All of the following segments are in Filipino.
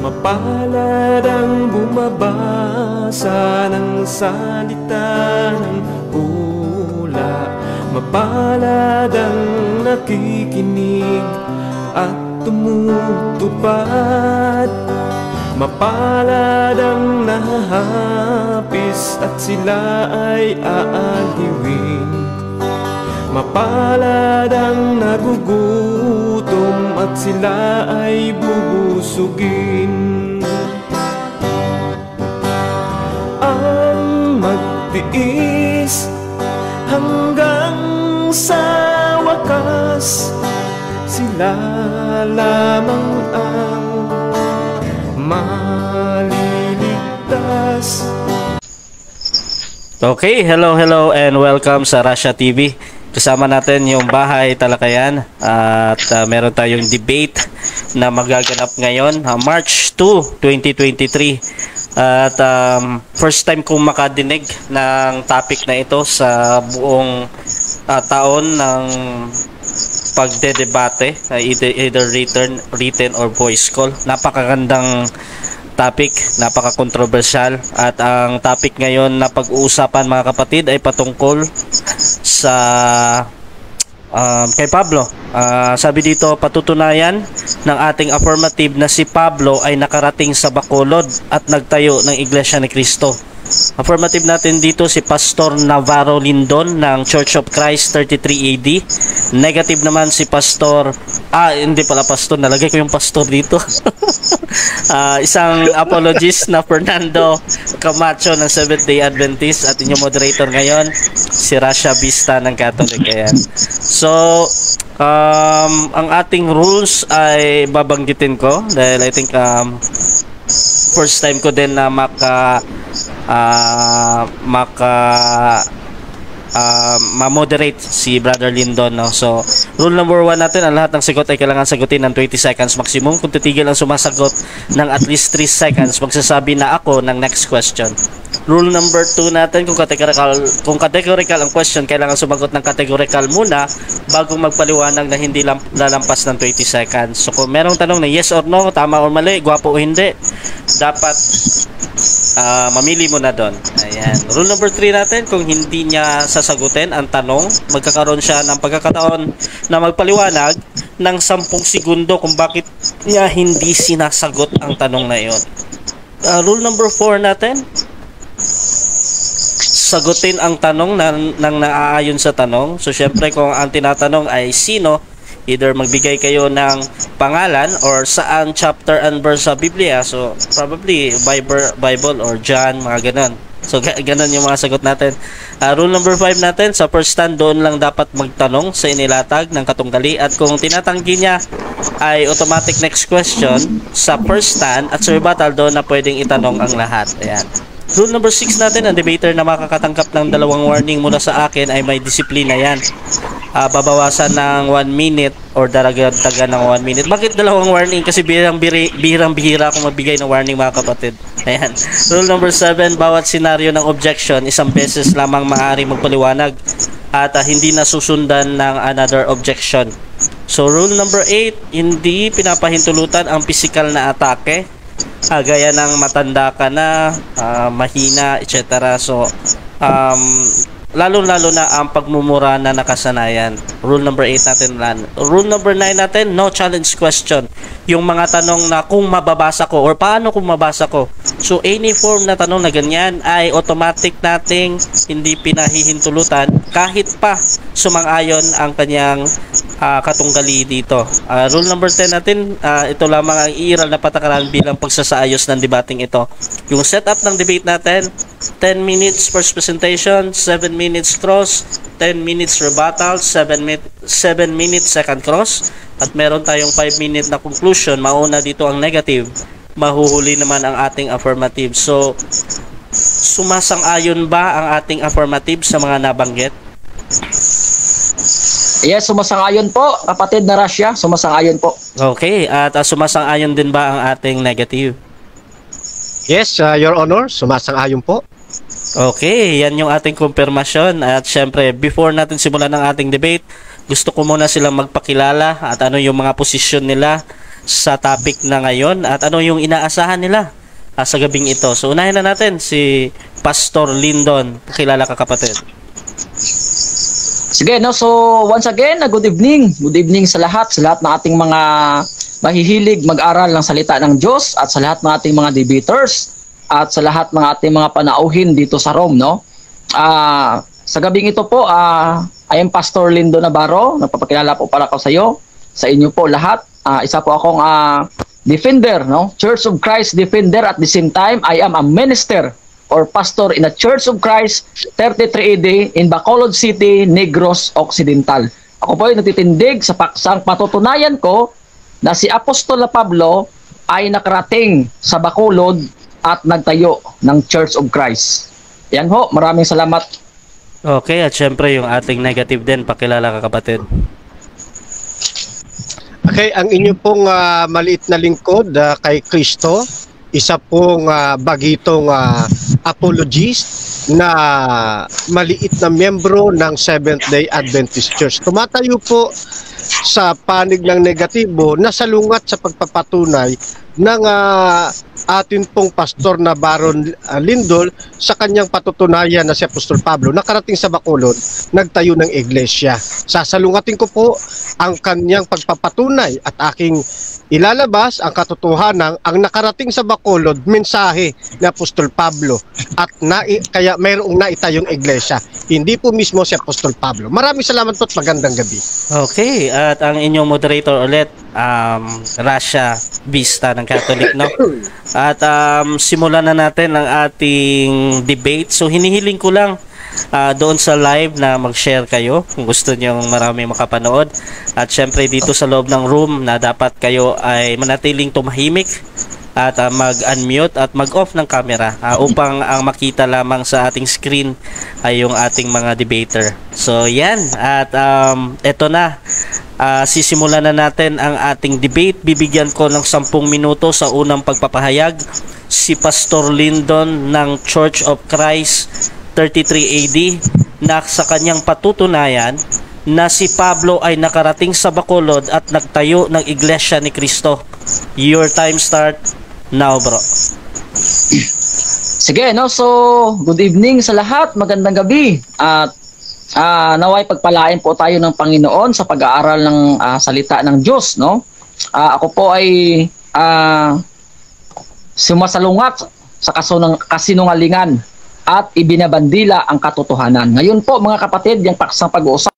Mapalad ang bumabasa ng salita ng hula. Mapalad ang nakikinig at tumutupad. Mapalad ang nahahapis at sila ay aaliwin. Mapalad ang nagugutom at sila ay bubusugin Ang magtiis hanggang sa wakas Sila lamang ang maliligtas Okay, hello, hello, and welcome sa Russia TV. Kasama natin yung bahay talakayan at uh, meron tayong debate na magaganap ngayon, uh, March 2, 2023. At um, first time kong makadinig ng topic na ito sa buong uh, taon ng pagdedebate, uh, either, either written, written or voice call. Napakagandang topic, napaka-controversial at ang topic ngayon na pag-uusapan mga kapatid ay patungkol sa um, kay Pablo. Uh, sabi dito, patutunayan ng ating affirmative na si Pablo ay nakarating sa Bacolod at nagtayo ng Iglesia ni Cristo. Affirmative natin dito si Pastor Navarro Lindon ng Church of Christ 33 AD. Negative naman si Pastor ah hindi pala pastor nalagay ko yung pastor dito. uh, isang apologist na Fernando Camacho ng Seventh Day Adventist at inyong moderator ngayon si Rasha Vista ng Catholic ayan. So um, ang ating rules ay babanggitin ko dahil I think um, first time ko din na maka uh, maka uh, ma-moderate si Brother Lindon no. So, rule number one natin, ang lahat ng sagot ay kailangan sagutin ng 20 seconds maximum. Kung titigil ang sumasagot ng at least 3 seconds, magsasabi na ako ng next question. Rule number 2 natin, kung categorical, kung categorical ang question, kailangan sumagot ng categorical muna bago magpaliwanag na hindi lam, lalampas ng 20 seconds. So, kung merong tanong na yes or no, tama or mali, gwapo o hindi, dapat uh, mamili mo na doon. Ayan. Rule number 3 natin, kung hindi niya sasagutin ang tanong, magkakaroon siya ng pagkakataon na magpaliwanag ng 10 segundo kung bakit niya hindi sinasagot ang tanong na iyon. Uh, rule number 4 natin, sagutin ang tanong na, nang naaayon sa tanong. So, syempre, kung ang tinatanong ay sino, either magbigay kayo ng pangalan or saan chapter and verse sa Biblia. So, probably Bible, Bible or John, mga ganon. So, ganon yung mga sagot natin. Uh, rule number 5 natin, sa first stand, doon lang dapat magtanong sa inilatag ng katunggali. At kung tinatanggi niya ay automatic next question, sa first stand at sa rebuttal, doon na pwedeng itanong ang lahat. Ayan. Rule number 6 natin, ang debater na makakatanggap ng dalawang warning mula sa akin ay may disiplina yan. Uh, babawasan ng 1 minute or daragdagan ng 1 minute. Bakit dalawang warning? Kasi birang birang bihira akong magbigay ng warning mga kapatid. Ayan. Rule number 7, bawat senaryo ng objection, isang beses lamang maaari magpaliwanag at uh, hindi nasusundan ng another objection. So rule number 8, hindi pinapahintulutan ang physical na atake uh, gaya ng matanda ka na, uh, mahina, etc. So, um, lalo-lalo na ang pagmumura na nakasanayan. Rule number 8 natin lan. Rule number 9 natin, no challenge question. Yung mga tanong na kung mababasa ko or paano kung mabasa ko. So any form na tanong na ganyan ay automatic nating hindi pinahihintulutan kahit pa sumang-ayon ang kanyang uh, katunggali dito. Uh, rule number 10 natin, uh, ito lamang ang iiral na patakaran bilang pagsasaayos ng debating ito. Yung setup ng debate natin, 10 minutes first presentation, 7 minutes cross, 10 minutes rebuttal, 7 minute 7 minutes second cross, at meron tayong 5 minute na conclusion. Mauna dito ang negative, mahuhuli naman ang ating affirmative. So, sumasang-ayon ba ang ating affirmative sa mga nabanggit? Yes, sumasang-ayon po, kapatid na Russia, sumasang-ayon po. Okay, at uh, sumasang-ayon din ba ang ating negative? Yes, uh, Your Honor, sumasang-ayon po. Okay, yan yung ating kumpirmasyon. At syempre, before natin simulan ng ating debate, gusto ko muna silang magpakilala at ano yung mga posisyon nila sa topic na ngayon at ano yung inaasahan nila ah, sa gabing ito. So unahin na natin si Pastor Lindon. Kilala ka kapatid. Sige, no? So, once again, uh, good evening. Good evening sa lahat, sa lahat ng ating mga mahihilig mag-aral ng salita ng Diyos at sa lahat ng ating mga debaters at sa lahat ng ating mga panauhin dito sa Rome, no? Ah, sa gabing ito po, ah, I am Pastor Lindo Navarro. Nagpapakilala po para ko sa iyo, sa inyo po lahat. Ah, isa po akong ah, defender, no? Church of Christ defender at the same time, I am a minister or pastor in a Church of Christ 33 AD in Bacolod City, Negros Occidental. Ako po ay natitindig sa paksang patutunayan ko na si Apostol Pablo ay nakarating sa Bacolod at nagtayo ng Church of Christ. Yan ho, maraming salamat. Okay, at syempre yung ating negative din, pakilala ka kapatid. Okay, ang inyo pong ah, maliit na lingkod ah, kay Kristo, isa pong ah, bagitong ah, apologist na maliit na miyembro ng Seventh-day Adventist Church. Tumatayo po sa panig ng negatibo na salungat sa pagpapatunay ng ah, atin pong pastor na Baron ah, Lindol sa kanyang patutunayan na si Apostol Pablo nakarating sa Bacolod, nagtayo ng iglesia. Sasalungatin ko po ang kanyang pagpapatunay at aking ilalabas ang katotohanan ang nakarating sa Bacolod mensahe ni Apostol Pablo at na, kaya mayroong naitayong iglesia. Hindi po mismo si Apostol Pablo. Maraming salamat po at magandang gabi. Okay, at ang inyong moderator ulit, um, Rasha Vista ng Catholic, no? At um, simulan na natin ang ating debate. So hinihiling ko lang ah, doon sa live na mag-share kayo kung gusto niyo marami makapanood. At syempre dito sa loob ng room na dapat kayo ay manatiling tumahimik at ah, mag-unmute at mag-off ng camera ah, upang ang makita lamang sa ating screen ay yung ating mga debater. So yan at um, eto na Ah, sisimulan na natin ang ating debate. Bibigyan ko ng 10 minuto sa unang pagpapahayag si Pastor Lyndon ng Church of Christ 33 AD na sa kanyang patutunayan na si Pablo ay nakarating sa Bacolod at nagtayo ng Iglesia ni Cristo. Your time start now, bro. Sige, no? So, good evening sa lahat. Magandang gabi. At ah naway pagpalain po tayo ng Panginoon sa pag-aaral ng ah, salita ng Diyos, no? Ah, ako po ay ah, sumasalungat sa kasunang kasinungalingan at ibinabandila ang katotohanan. Ngayon po mga kapatid, yung paksang pag-uusap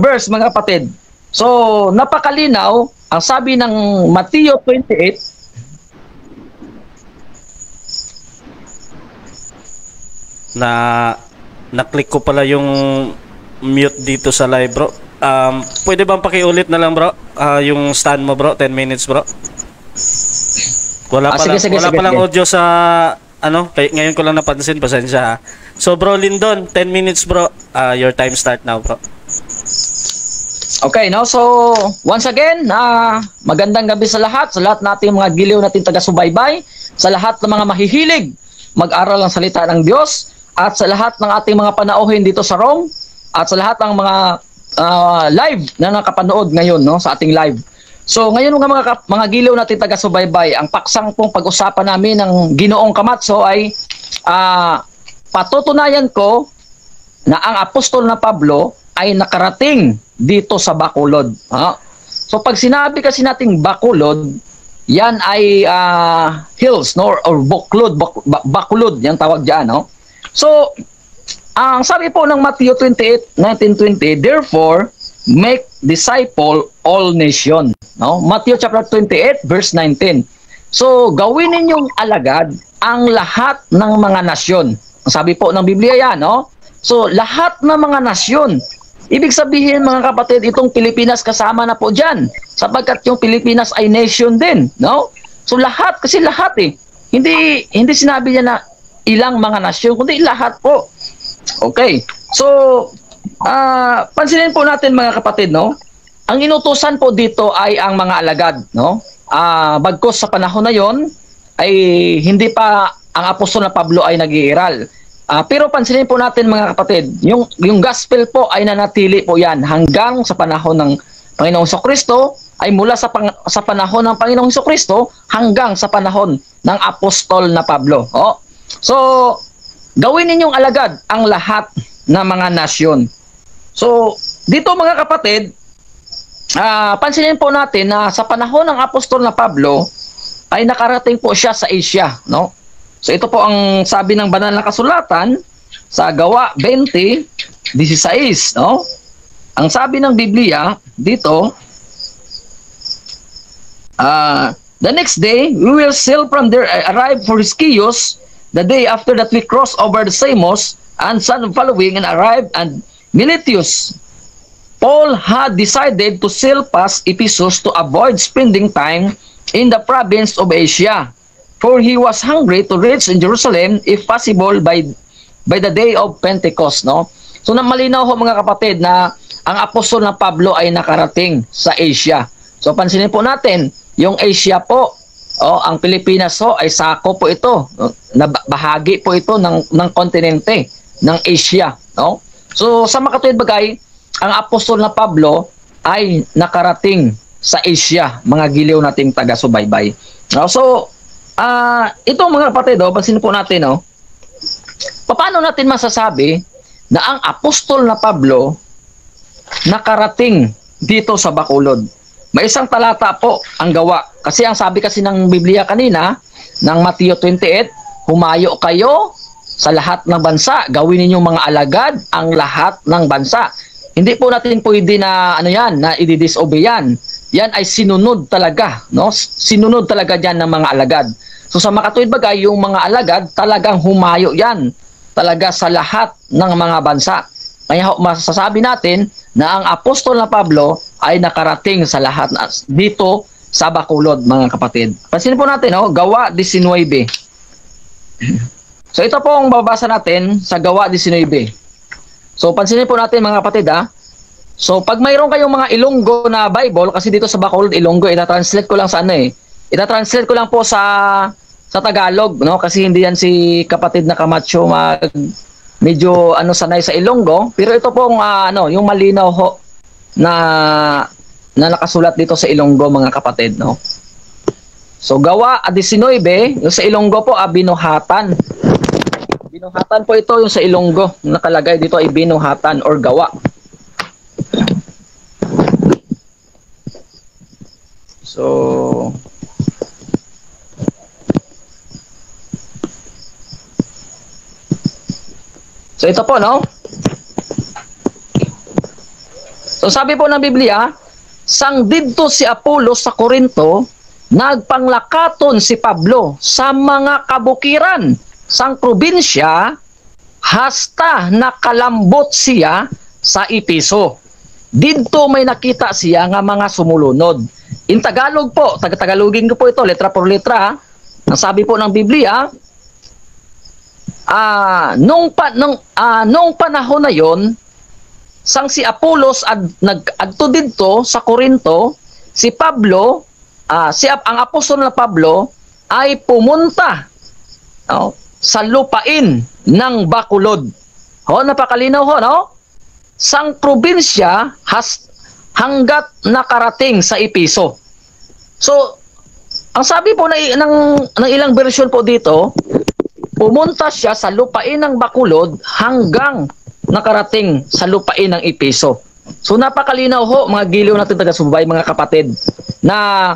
verse mga kapatid. So, napakalinaw, ang sabi ng Mateo 28, na na-click ko pala yung mute dito sa live bro. Um, pwede bang pakiulit na lang bro? Ah, yung stand mo bro, 10 minutes bro. Wala Ah, pa sige, sige, wala sige, pa lang sige. audio sa ano, kay, ngayon ko lang napansin, pasensya ha. So bro Lindon, 10 minutes bro. Ah, your time start now bro. Okay, no? So, once again, ah magandang gabi sa lahat, sa lahat nating mga giliw natin taga-subaybay, sa lahat ng mga mahihilig mag-aral ng salita ng Diyos, at sa lahat ng ating mga panauhin dito sa Rome, at sa lahat ng mga ah, live na nakapanood ngayon no, sa ating live. So, ngayon mga mga, mga giliw natin taga-subaybay, ang paksang pong pag-usapan namin ng Ginoong Kamatso ay ah patutunayan ko na ang apostol na Pablo ay nakarating dito sa Bacolod. Ha? So pag sinabi kasi nating Bacolod, yan ay ah, hills no or Bacolod, Bacolod, yan tawag diyan, no. So ang sabi po ng Matthew 28, 1920, therefore make disciple all nation. No? Matthew chapter 28 verse 19. So gawin ninyong alagad ang lahat ng mga nasyon. Ang sabi po ng Biblia yan, no? So lahat ng mga nasyon. Ibig sabihin mga kapatid, itong Pilipinas kasama na po diyan sapagkat yung Pilipinas ay nation din, no? So lahat kasi lahat eh. Hindi hindi sinabi niya na ilang mga nasyon, kundi lahat po. Okay. So, ah pansinin po natin mga kapatid, no? Ang inutusan po dito ay ang mga alagad, no? Ah, bagkos sa panahon na 'yon ay hindi pa ang apostol na Pablo ay nag-iiral. Ah, pero pansinin po natin mga kapatid, yung yung gospel po ay nanatili po 'yan hanggang sa panahon ng Panginoong Kristo ay mula sa pang, sa panahon ng Panginoong Kristo hanggang sa panahon ng apostol na Pablo. Oh. So, gawin ninyong alagad ang lahat ng mga nasyon. So, dito mga kapatid, ah pansinin po natin na sa panahon ng apostol na Pablo ay nakarating po siya sa Asia, no? So ito po ang sabi ng banal na kasulatan sa Gawa 20:16, no? Ang sabi ng Biblia dito, ah the next day we will sail from there uh, arrive for Skios the day after that we cross over the Samos and sun following and arrive and Miletus Paul had decided to sail past Ephesus to avoid spending time in the province of Asia, for he was hungry to reach in Jerusalem if possible by by the day of Pentecost, no? So na malinaw ho mga kapatid na ang apostol na Pablo ay nakarating sa Asia. So pansinin po natin, yung Asia po, oh, ang Pilipinas ho ay sako po ito, na ba- bahagi po ito ng ng kontinente ng Asia, no? So sa makatuwid bagay, ang apostol na Pablo ay nakarating sa Asia, mga giliw nating taga-subaybay. So, ah ito mga kapatid, oh, pansin po natin, no, paano natin masasabi na ang apostol na Pablo nakarating dito sa Bacolod? May isang talata po ang gawa. Kasi ang sabi kasi ng Biblia kanina, ng Mateo 28, humayo kayo sa lahat ng bansa. Gawin ninyong mga alagad ang lahat ng bansa. Hindi po natin pwede na ano yan, na i-disobey yan. Yan ay sinunod talaga, no? Sinunod talaga diyan ng mga alagad. So sa makatuwid bagay, yung mga alagad talagang humayo yan talaga sa lahat ng mga bansa. Kaya masasabi natin na ang apostol na Pablo ay nakarating sa lahat na, dito sa Bacolod, mga kapatid. Pansin po natin, oh, Gawa 19. So ito po ang babasa natin sa Gawa 19. So pansinin po natin mga kapatid ha. So pag mayroon kayong mga Ilonggo na Bible kasi dito sa Bacolod Ilonggo ita-translate ko lang sa ano eh. Ita-translate ko lang po sa sa Tagalog no kasi hindi yan si kapatid na Camacho mag medyo ano sanay sa Ilonggo pero ito pong ah, ano yung malinaw ho na na nakasulat dito sa Ilonggo mga kapatid no. So gawa 19 yung sa Ilonggo po ah, binuhatan. Binuhatan po ito yung sa Ilonggo. Nakalagay dito ay binuhatan or gawa. So, So ito po, no? So sabi po ng Biblia, sang didto si Apollo sa Korinto, nagpanglakaton si Pablo sa mga kabukiran sang probinsya hasta nakalambot siya sa Ipiso. Didto may nakita siya nga mga sumulunod. In Tagalog po, taga-Tagalogin ko po ito, letra por letra. Ang sabi po ng Biblia, ah nung pa nung ah, nung panahon na yon sang si Apolos ad, nag adto didto sa Korinto si Pablo ah, si ang apostol na Pablo ay pumunta no, sa lupain ng Bacolod. Ho, napakalinaw ho, no? Sang probinsya has hanggat nakarating sa Ipiso. So, ang sabi po na, ng, ng ilang version po dito, pumunta siya sa lupain ng Bacolod hanggang nakarating sa lupain ng Ipiso. So napakalinaw ho mga giliw natin taga Subay mga kapatid na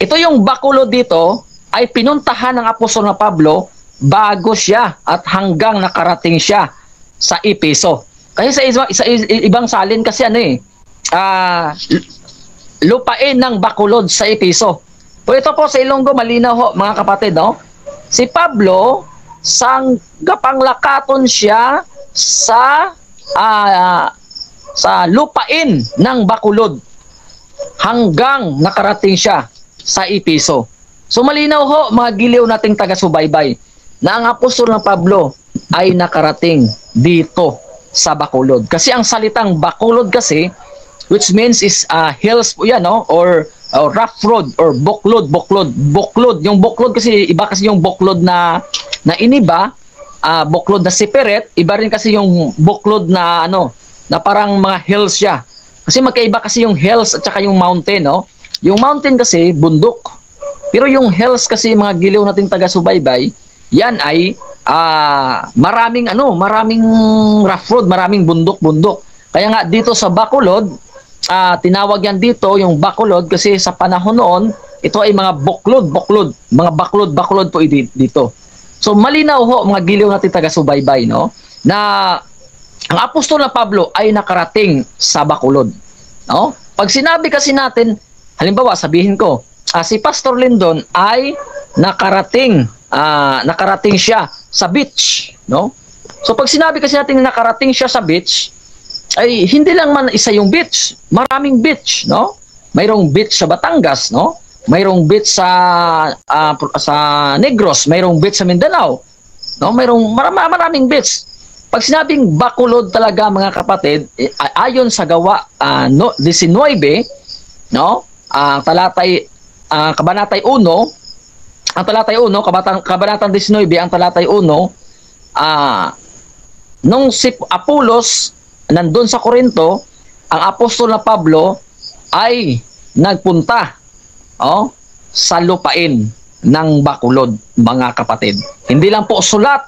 ito yung Bacolod dito ay pinuntahan ng apostol na Pablo bago siya at hanggang nakarating siya sa Ipiso. Kasi sa, iba, sa ibang salin kasi ano eh ah lupain ng Bacolod sa Ipiso. O ito po sa Ilonggo malinaw ho mga kapatid no. Si Pablo sang gapanglakaton siya sa ah, sa lupain ng Bacolod hanggang nakarating siya sa Ipiso. So malinaw ho mga giliw nating taga-subaybay na ang apostol ng Pablo ay nakarating dito sa Bacolod. Kasi ang salitang Bacolod kasi which means is uh, hills po yan no or uh, rough road or buklod buklod buklod yung buklod kasi iba kasi yung buklod na na iniba. Uh, buklod na siperet iba rin kasi yung buklod na ano na parang mga hills siya. Kasi magkaiba kasi yung hills at saka yung mountain no? Yung mountain kasi bundok. Pero yung hills kasi mga giliw nating taga-subaybay yan ay uh, maraming ano maraming rough road maraming bundok-bundok. Kaya nga dito sa Bacolod uh, tinawag yan dito yung bakulod kasi sa panahon noon ito ay mga buklod, buklod, mga baklod, baklod po dito. So malinaw ho mga giliw natin taga-subaybay no na ang apostol na Pablo ay nakarating sa Bacolod. No? Pag sinabi kasi natin, halimbawa sabihin ko, uh, si Pastor Lindon ay nakarating uh, nakarating siya sa beach, no? So pag sinabi kasi natin nakarating siya sa beach, ay hindi lang man isa yung beach, maraming beach, no? Mayroong beach sa Batangas, no? Mayroong beach sa uh, sa Negros, mayroong beach sa Mindanao. No, mayroong marami, maraming beach. Pag sinabing Bacolod talaga mga kapatid, eh, ayon sa gawa uh, no, 19, no? Ang uh, talatay uh, kabanatay 1, ang talatay 1, kabatang kabanatang 19, ang talatay 1, ah uh, nung si Apolos nandun sa Korinto, ang apostol na Pablo ay nagpunta oh, sa lupain ng Bakulod, mga kapatid. Hindi lang po sulat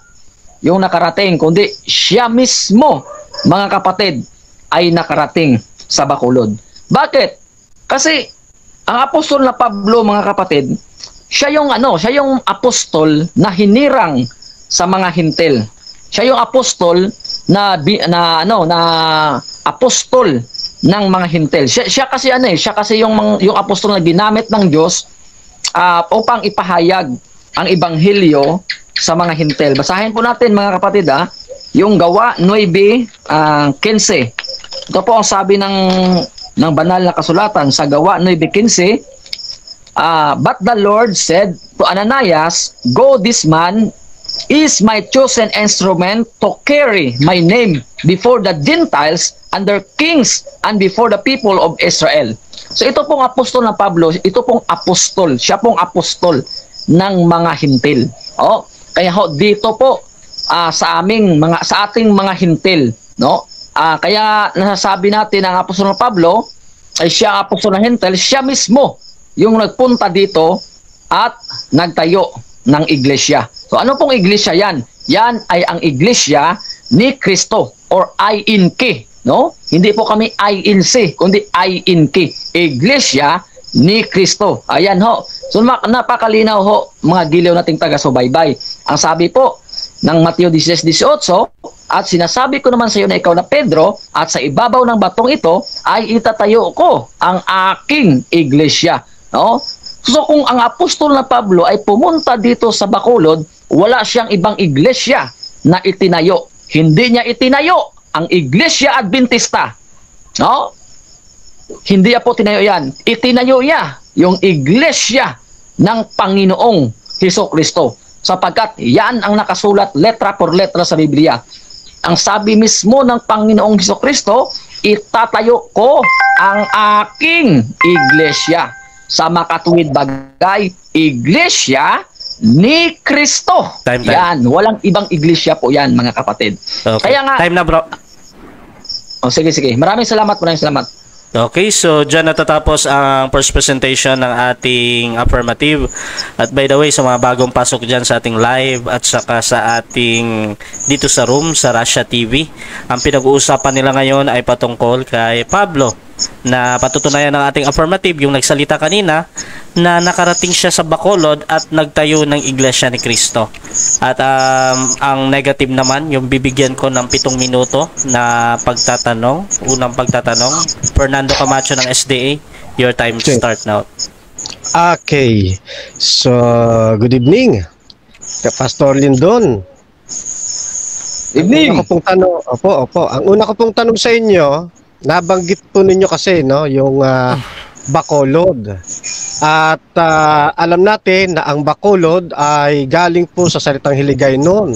yung nakarating, kundi siya mismo, mga kapatid, ay nakarating sa Bakulod. Bakit? Kasi ang apostol na Pablo, mga kapatid, siya yung ano, siya yung apostol na hinirang sa mga hintel. Siya yung apostol na na ano na apostol ng mga hintel. Siya, siya kasi ano eh, siya kasi yung yung apostol na ginamit ng Diyos uh, upang ipahayag ang ebanghelyo sa mga hintel. Basahin po natin mga kapatid ah, yung gawa 9 uh, 15. Ito po ang sabi ng ng banal na kasulatan sa gawa 9:15 uh, but the Lord said to Ananias go this man is my chosen instrument to carry my name before the Gentiles and their kings and before the people of Israel. So ito pong apostol na Pablo, ito pong apostol, siya pong apostol ng mga hintil. Oh, kaya ho dito po uh, sa aming mga sa ating mga hintil, no? Uh, kaya nasasabi natin ang apostol na Pablo ay siya apostol ng hintil, siya mismo yung nagpunta dito at nagtayo ng iglesia. So ano pong iglesia yan? Yan ay ang iglesia ni Kristo or I in K, no? Hindi po kami I in C, kundi I in K. Iglesia ni Kristo. Ayan ho. So napakalinaw ho mga giliw nating taga-subaybay. Ang sabi po, ng Mateo 16:18 at sinasabi ko naman sa iyo na ikaw na Pedro at sa ibabaw ng batong ito ay itatayo ko ang aking iglesia. No? So kung ang apostol na Pablo ay pumunta dito sa Bacolod, wala siyang ibang iglesia na itinayo. Hindi niya itinayo ang Iglesia Adventista. No? Hindi po tinayo yan. Itinayo niya yung iglesia ng Panginoong Heso Kristo sapagkat yan ang nakasulat letra por letra sa Biblia. Ang sabi mismo ng Panginoong Heso Kristo, itatayo ko ang aking iglesia sa makatuwid bagay, iglesia ni Kristo. Time, time. Yan, walang ibang iglesia po yan mga kapatid. Okay. Kaya nga, Time na bro. oh, sige sige, maraming salamat, maraming salamat. Okay, so dyan natatapos ang first presentation ng ating affirmative. At by the way, sa mga bagong pasok dyan sa ating live at saka sa ating dito sa room sa Russia TV, ang pinag-uusapan nila ngayon ay patungkol kay Pablo na patutunayan ng ating affirmative yung nagsalita kanina na nakarating siya sa Bacolod at nagtayo ng Iglesia ni Cristo. At um, ang negative naman, yung bibigyan ko ng pitong minuto na pagtatanong, unang pagtatanong. Fernando Camacho ng SDA, your time to Okay. start now. Okay. So, good evening. Pastor Lindon. Evening. Ang una ko pong tanong, opo, opo. Ang una ko pong tanong sa inyo, nabanggit po ninyo kasi no, yung ah, Bacolod. At ah, alam natin na ang Bacolod ay galing po sa salitang hiligay noon.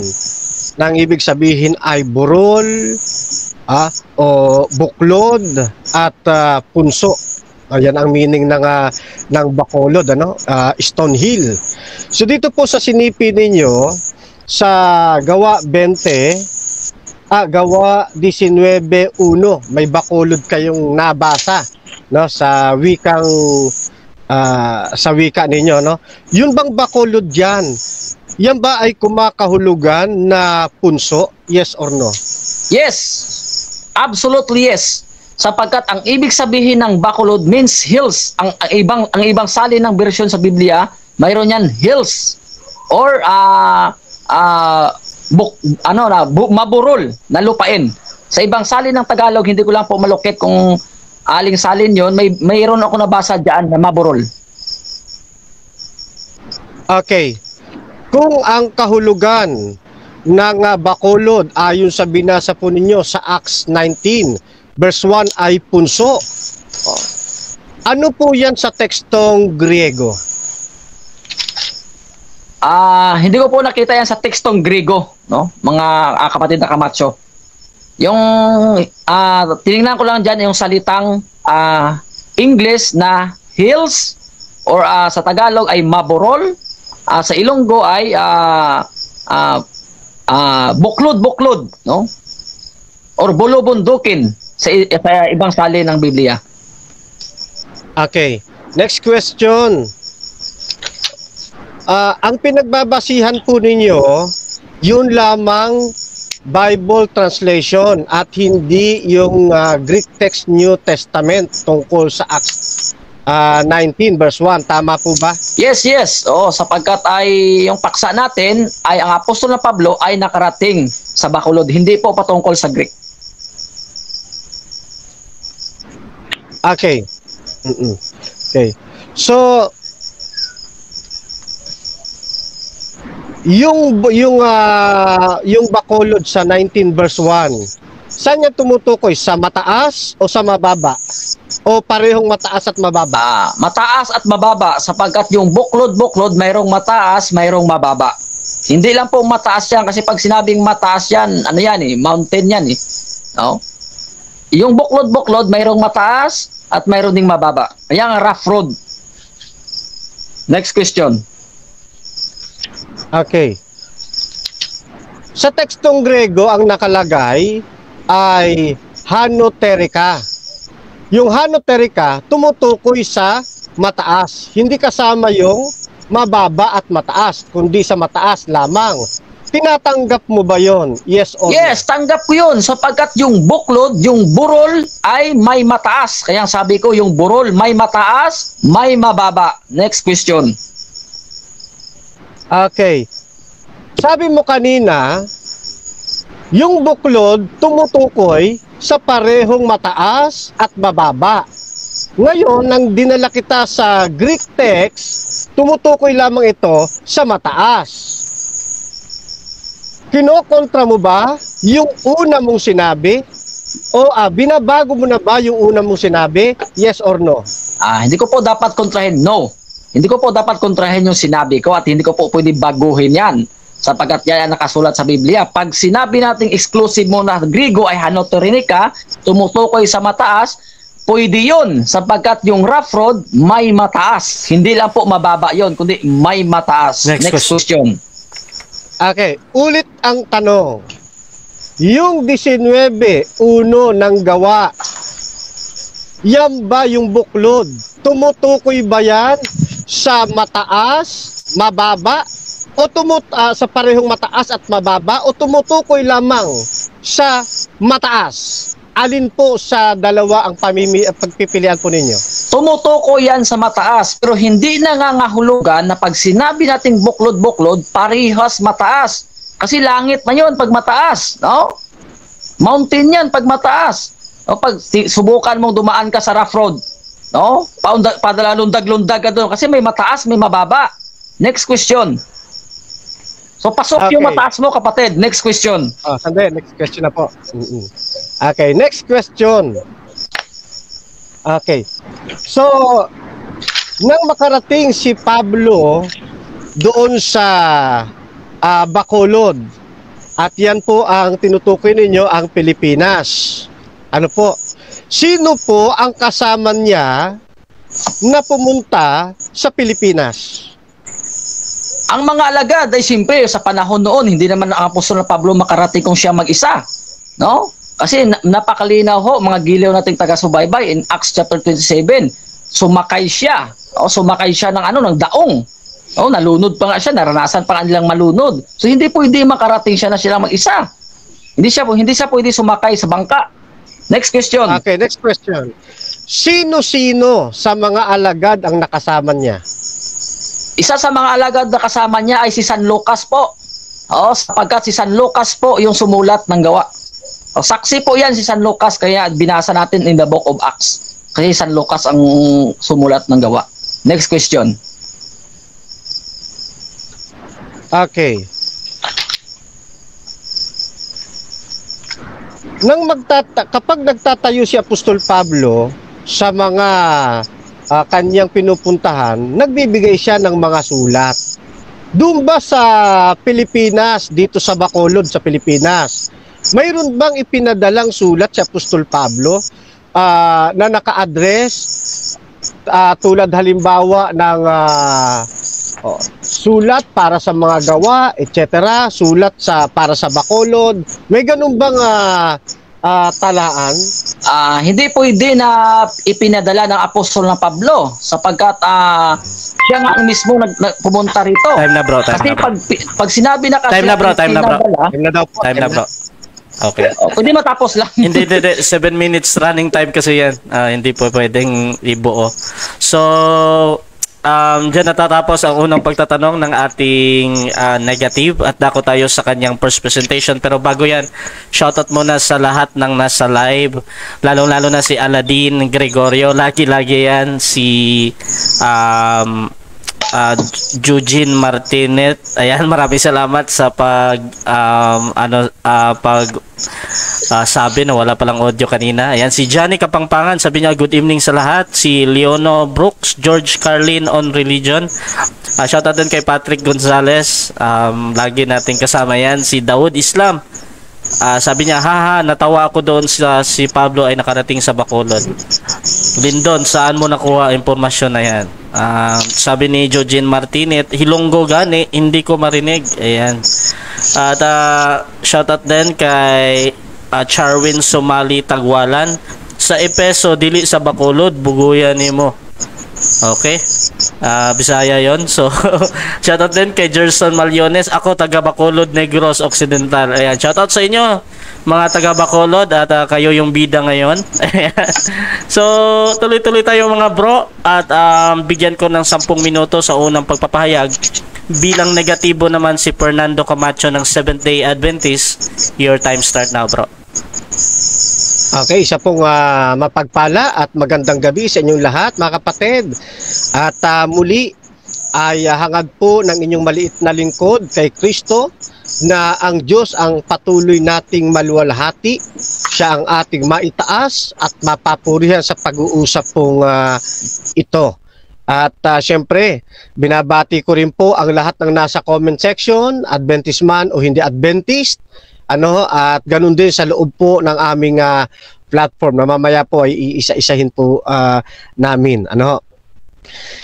Nang ibig sabihin ay burol, ah, o buklod at ah, punso. Ayan ang meaning ng ah, ng Bacolod ano, ah, Stone Hill. So dito po sa sinipi ninyo sa gawa 20 ah gawa 19.1 may Bacolod kayong nabasa no sa wikang ah, sa wika ninyo no. Yun bang Bacolod diyan? Yan ba ay kumakahulugan na punso? Yes or no? Yes. Absolutely yes. Sapagkat ang ibig sabihin ng Bacolod means hills. Ang, ang ibang ang ibang salin ng version sa Biblia, mayroon yan hills or ah ah buk, ano na bu, maburol na lupain. Sa ibang salin ng Tagalog, hindi ko lang po malukit kung aling salin yon. May mayroon ako nabasa diyan na maburol. Okay. Kung ang kahulugan ng Bacolod ayon sa binasa po ninyo sa Acts 19 verse 1 ay punso. Ano po yan sa tekstong Griego? Ah, hindi ko po nakita yan sa tekstong Griego, no? Mga ah, kapatid na Camacho. Yung ah tiningnan ko lang diyan yung salitang ah English na hills or ah, sa Tagalog ay maborol, ah, sa Ilonggo ay ah ah ah, buklod-buklod, no? Or bulubundukin sa, sa ibang salin ng Biblia. Okay. Next question. Ah, ang pinagbabasihan po ninyo, yun lamang Bible translation at hindi yung ah, Greek text New Testament tungkol sa Acts ah, 19 verse 1. Tama po ba? Yes, yes. Oo, sapagkat ay yung paksa natin ay ang apostol na Pablo ay nakarating sa Bacolod, hindi po patungkol sa Greek. Okay. Mm-mm. Okay. So yung yung ah, yung Bacolod sa 19 verse 1 saan niya tumutukoy sa mataas o sa mababa o parehong mataas at mababa Ah, mataas at mababa sapagkat yung buklod-buklod mayroong mataas, mayroong mababa. Hindi lang po mataas yan kasi pag sinabing mataas yan, ano yan eh, mountain yan eh. No? Yung buklod-buklod mayroong mataas at mayroong ding mababa. Ayan rough road. Next question. Okay sa tekstong Grego ang nakalagay ay hanoterika yung hanoterika tumutukoy sa mataas hindi kasama yung mababa at mataas kundi sa mataas lamang tinatanggap mo ba yon yes or no? Yes, tanggap ko yun sapagkat yung buklod, yung burol ay may mataas. Kaya sabi ko, yung burol may mataas, may mababa. Next question. Okay. sabi mo kanina, yung buklod tumutukoy sa parehong mataas at mababa. Ngayon, nang dinala kita sa Greek text, tumutukoy lamang ito sa mataas. Kinokontra mo ba yung una mong sinabi? O ah, binabago mo na ba yung una mong sinabi? Yes or no? Ah, hindi ko po dapat kontrahin. No. Hindi ko po dapat kontrahin yung sinabi ko at hindi ko po pwede baguhin yan sapagkat yan ang nakasulat sa Biblia. Pag sinabi nating exclusive mo na Grigo ay hanotorinika, tumutukoy sa mataas, pwede yun sapagkat yung rough road may mataas. Hindi lang po mababa yon kundi may mataas. Next question. Okay, ulit ang tanong. Yung 19, uno ng gawa, yan ba yung buklod? Tumutukoy ba yan sa mataas, mababa, o tumut ah, sa parehong mataas at mababa, o tumutukoy lamang sa mataas? Alin po sa dalawa ang pamimi pagpipilian po ninyo? Tumutukoy yan sa mataas pero hindi nangangahulugan na pag sinabi nating buklod-buklod, parehas mataas. Kasi langit na yun pag mataas, no? Mountain yan pag mataas. O pag subukan mong dumaan ka sa rough road, no? Paunda, padala lundag-lundag ka doon kasi may mataas, may mababa. Next question. So pasok yung Okay. mataas mo kapatid. Next question. Oh, sandali, next question na po. Mm-mm. Okay, next question. Okay. So, nang makarating si Pablo doon sa ah, Bacolod, at yan po ang tinutukoy ninyo ang Pilipinas. Ano po? Sino po ang kasama niya na pumunta sa Pilipinas? Ang mga alagad ay simple sa panahon noon, hindi naman ang apostol na Pablo makarating kung siya mag-isa. No? Kasi na- napakalinaw ho, mga giliw nating taga-subaybay in Acts chapter 27. Sumakay siya. O, sumakay siya ng ano, ng daong. O, nalunod pa nga siya, naranasan pa nga nilang malunod. So hindi pwede makarating siya na sila mag-isa. Hindi siya hindi siya pwede sumakay sa bangka. Next question. Okay, next question. Sino-sino sa mga alagad ang nakasama niya? Isa sa mga alagad na kasama niya ay si San Lucas po. O, sapagkat si San Lucas po yung sumulat ng gawa. O, saksi po yan si San Lucas kaya binasa natin in the book of Acts. Kasi San Lucas ang sumulat ng gawa. Next question. Okay. Nang magtata kapag nagtatayo si Apostol Pablo sa mga ah, kanyang pinupuntahan, nagbibigay siya ng mga sulat. Doon ba sa Pilipinas, dito sa Bacolod sa Pilipinas, mayroon bang ipinadalang sulat si Apostol Pablo ah, na naka-address ah, tulad halimbawa ng ah, Oh, sulat para sa mga gawa, etc. Sulat sa para sa Bacolod. May ganun bang ah, ah, talaan? Ah, hindi pwede na ipinadala ng apostol na Pablo sapagkat ah, siya nga ang mismo nag, nag- pumunta rito. Time na bro, time Kasi na bro. pag, pag sinabi na kasi Time na, bro, time na, bro. Time na daw po. Time na bro. Okay. oh, pwede matapos lang. hindi, hindi, hindi. Seven minutes running time kasi yan. Ah, hindi po pwedeng ibuo. So, um, dyan natatapos ang unang pagtatanong ng ating ah, negative at dako tayo sa kanyang first presentation. Pero bago yan, shoutout muna sa lahat ng nasa live. Lalo-lalo na si Aladin Gregorio. Lagi-lagi yan. Si um, ah, Eugene Martinez. Ayan, maraming salamat sa pag um, ano ah, pag ah, sabi na wala palang audio kanina. Ayan si Johnny Kapangpangan, sabi niya good evening sa lahat. Si Leono Brooks, George Carlin on religion. Uh, shoutout din kay Patrick Gonzalez. Um, lagi nating kasama yan si Dawood Islam. Ah, sabi niya, haha, natawa ako doon sa si Pablo ay nakarating sa Bacolod. Lindon, saan mo nakuha impormasyon na yan? Ah, sabi ni Eugene Martinez, Hilonggo gani, hindi ko marinig. Ayan. At ah, shoutout din kay ah, Charwin Somali Tagwalan. Sa Epeso, dili sa Bacolod, buguyan nimo. Okay. Ah, Bisaya 'yon. So, shoutout din kay Gerson Malyones. Ako taga Bacolod, Negros Occidental. Ayan, shoutout sa inyo mga taga Bacolod at ah, kayo yung bida ngayon. So, tuloy-tuloy tayo mga bro at um, bigyan ko ng 10 minuto sa unang pagpapahayag bilang negatibo naman si Fernando Camacho ng Seventh Day Adventist. Your time start now, bro. Okay, isa pong ah, mapagpala at magandang gabi sa inyong lahat mga kapatid. At ah, muli ay ah, hangad po ng inyong maliit na lingkod kay Kristo na ang Diyos ang patuloy nating maluwalhati. Siya ang ating maitaas at mapapurihan sa pag-uusap pong ah, ito. At uh, syempre, binabati ko rin po ang lahat ng nasa comment section, Adventist man o hindi Adventist. Ano, at ganun din sa loob po ng aming ah, platform na mamaya po ay iisa-isahin po ah, namin. Ano?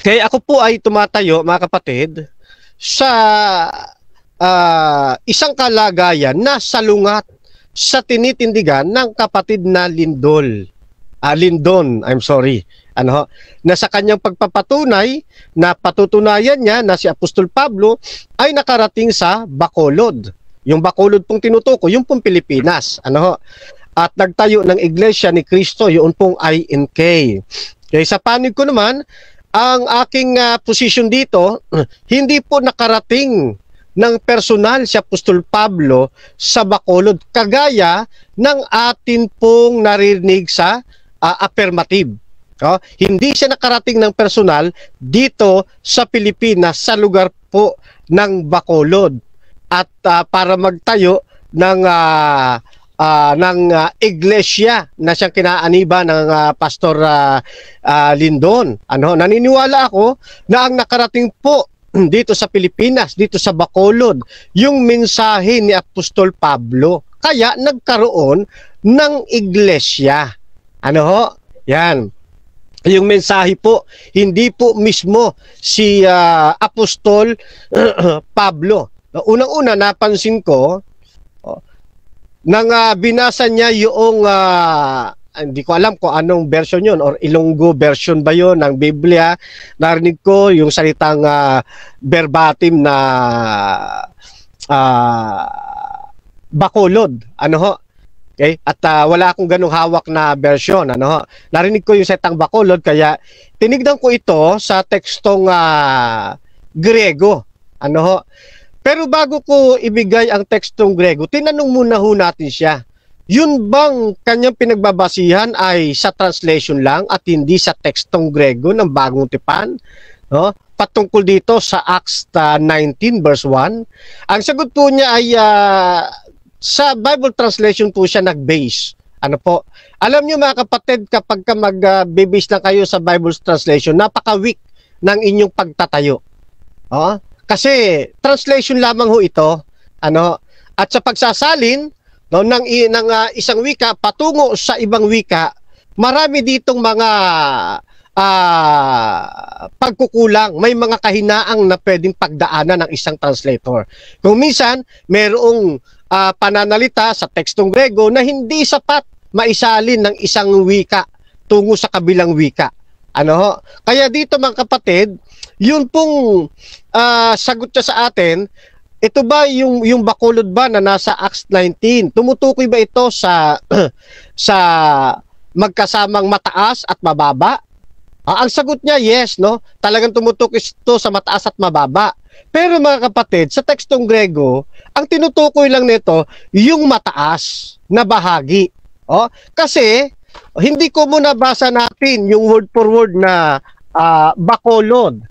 Kaya ako po ay tumatayo, mga kapatid, sa ah, isang kalagayan na salungat sa tinitindigan ng kapatid na Lindol. Ah, Lindon, I'm sorry. Ano? Na sa kanyang pagpapatunay na patutunayan niya na si Apostol Pablo ay nakarating sa Bacolod. Yung Bacolod pong tinutuko, yung pong Pilipinas. Ano ho? At nagtayo ng iglesia ni Kristo, yun pong INK. Kaya sa panig ko naman, ang aking ah, position dito, hindi po nakarating ng personal si Apostol Pablo sa Bacolod kagaya ng atin pong narinig sa ah, affirmative. Oh, hindi siya nakarating ng personal dito sa Pilipinas sa lugar po ng Bacolod at ah, para magtayo ng ah, ah, ng ah, iglesia na siyang kinaaniba ng ah, Pastor ah, ah, Lindon. Ano, naniniwala ako na ang nakarating po dito sa Pilipinas, dito sa Bacolod, yung mensahe ni Apostol Pablo. Kaya nagkaroon ng iglesia. Ano ho? Yan. Yung mensahe po, hindi po mismo si ah, Apostol Pablo. Unang-una napansin ko, oh, nang ah, binasa niya yung ah, hindi ko alam kung anong version yun or Ilonggo version ba yun ng Biblia. Narinig ko yung salitang ah, verbatim na ah, bakulod. Ano ho? Okay? At ah, wala akong ganung hawak na version. Ano ho? Narinig ko yung salitang bakulod kaya tinignan ko ito sa tekstong ah, Grego. Ano ho? Pero bago ko ibigay ang tekstong Grego, tinanong muna ho natin siya. Yun bang kanyang pinagbabasihan ay sa translation lang at hindi sa tekstong Grego ng bagong tipan? No? Patungkol dito sa Acts ah, 19 verse 1. Ang sagot po niya ay ah, sa Bible translation po siya nag-base. Ano po? Alam niyo mga kapatid, kapag ka mag-base lang kayo sa Bible translation, napaka-weak ng inyong pagtatayo. Oh? Kasi translation lamang ho ito. Ano? At sa pagsasalin no, ng, ng ah, isang wika patungo sa ibang wika, marami ditong mga ah, pagkukulang. May mga kahinaang na pwedeng pagdaanan ng isang translator. Kung minsan, merong ah, pananalita sa tekstong Grego na hindi sapat maisalin ng isang wika tungo sa kabilang wika. Ano? Kaya dito mga kapatid, yun pong ah, sagot niya sa atin, ito ba yung yung bakulod ba na nasa Acts 19? Tumutukoy ba ito sa sa magkasamang mataas at mababa? Ah, ang sagot niya yes, no? Talagang tumutukoy ito sa mataas at mababa. Pero mga kapatid, sa tekstong Grego, ang tinutukoy lang nito yung mataas na bahagi. Oh, kasi hindi ko muna basa natin yung word for word na ah, bakolod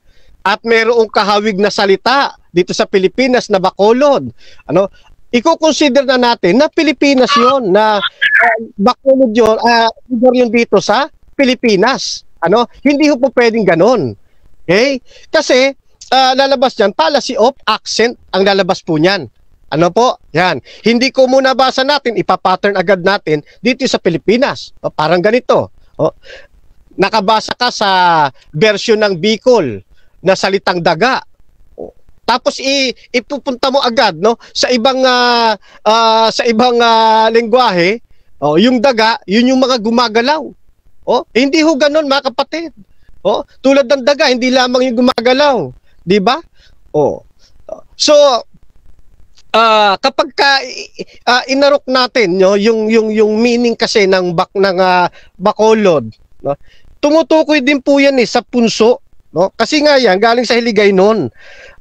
at mayroong kahawig na salita dito sa Pilipinas na bakolod. Ano? Iko-consider na natin na Pilipinas 'yon na uh, bakolod 'yon, ah lugar yun dito sa Pilipinas. Ano? Hindi ho po pwedeng ganon. Okay? Kasi ah, lalabas diyan policy of accent ang lalabas po niyan. Ano po? Yan. Hindi ko muna basa natin, ipapattern agad natin dito sa Pilipinas. O, parang ganito. O, nakabasa ka sa version ng Bicol na salitang daga. Tapos i ipupunta mo agad no sa ibang ah, ah, sa ibang ah, lengguwahe, oh, yung daga, yun yung mga gumagalaw. Oh, hindi ho ganoon mga kapatid. Oh, tulad ng daga, hindi lamang yung gumagalaw, 'di ba? Oh. So ah kapag ka ah, inarok natin no, yung yung yung meaning kasi ng bak ng ah, bakolod, no? Tumutukoy din po 'yan eh sa punso, no? Kasi nga yan galing sa Hiligaynon.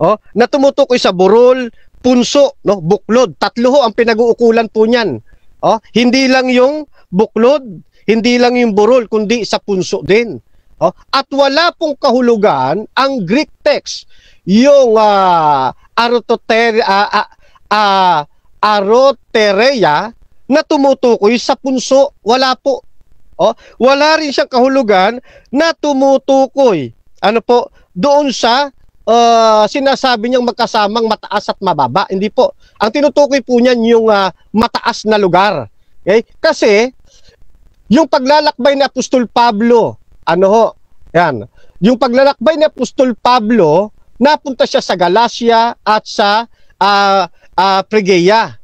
Oh, na tumutukoy sa burol, punso, no, buklod. Tatlo ho ang pinag-uukulan po niyan. Oh, hindi lang yung buklod, hindi lang yung burol, kundi sa punso din. Oh, at wala pong kahulugan ang Greek text, yung uh, arototer uh, uh, uh, arotereia na tumutukoy sa punso. Wala po. Oh, wala rin siyang kahulugan na tumutukoy ano po doon sa uh, sinasabi niyang magkasamang mataas at mababa. Hindi po. Ang tinutukoy po niyan yung uh, mataas na lugar. Okay? Kasi yung paglalakbay ni Apostol Pablo, ano ho? Yan. Yung paglalakbay ni Apostol Pablo, napunta siya sa Galacia at sa uh, uh, Phrygia.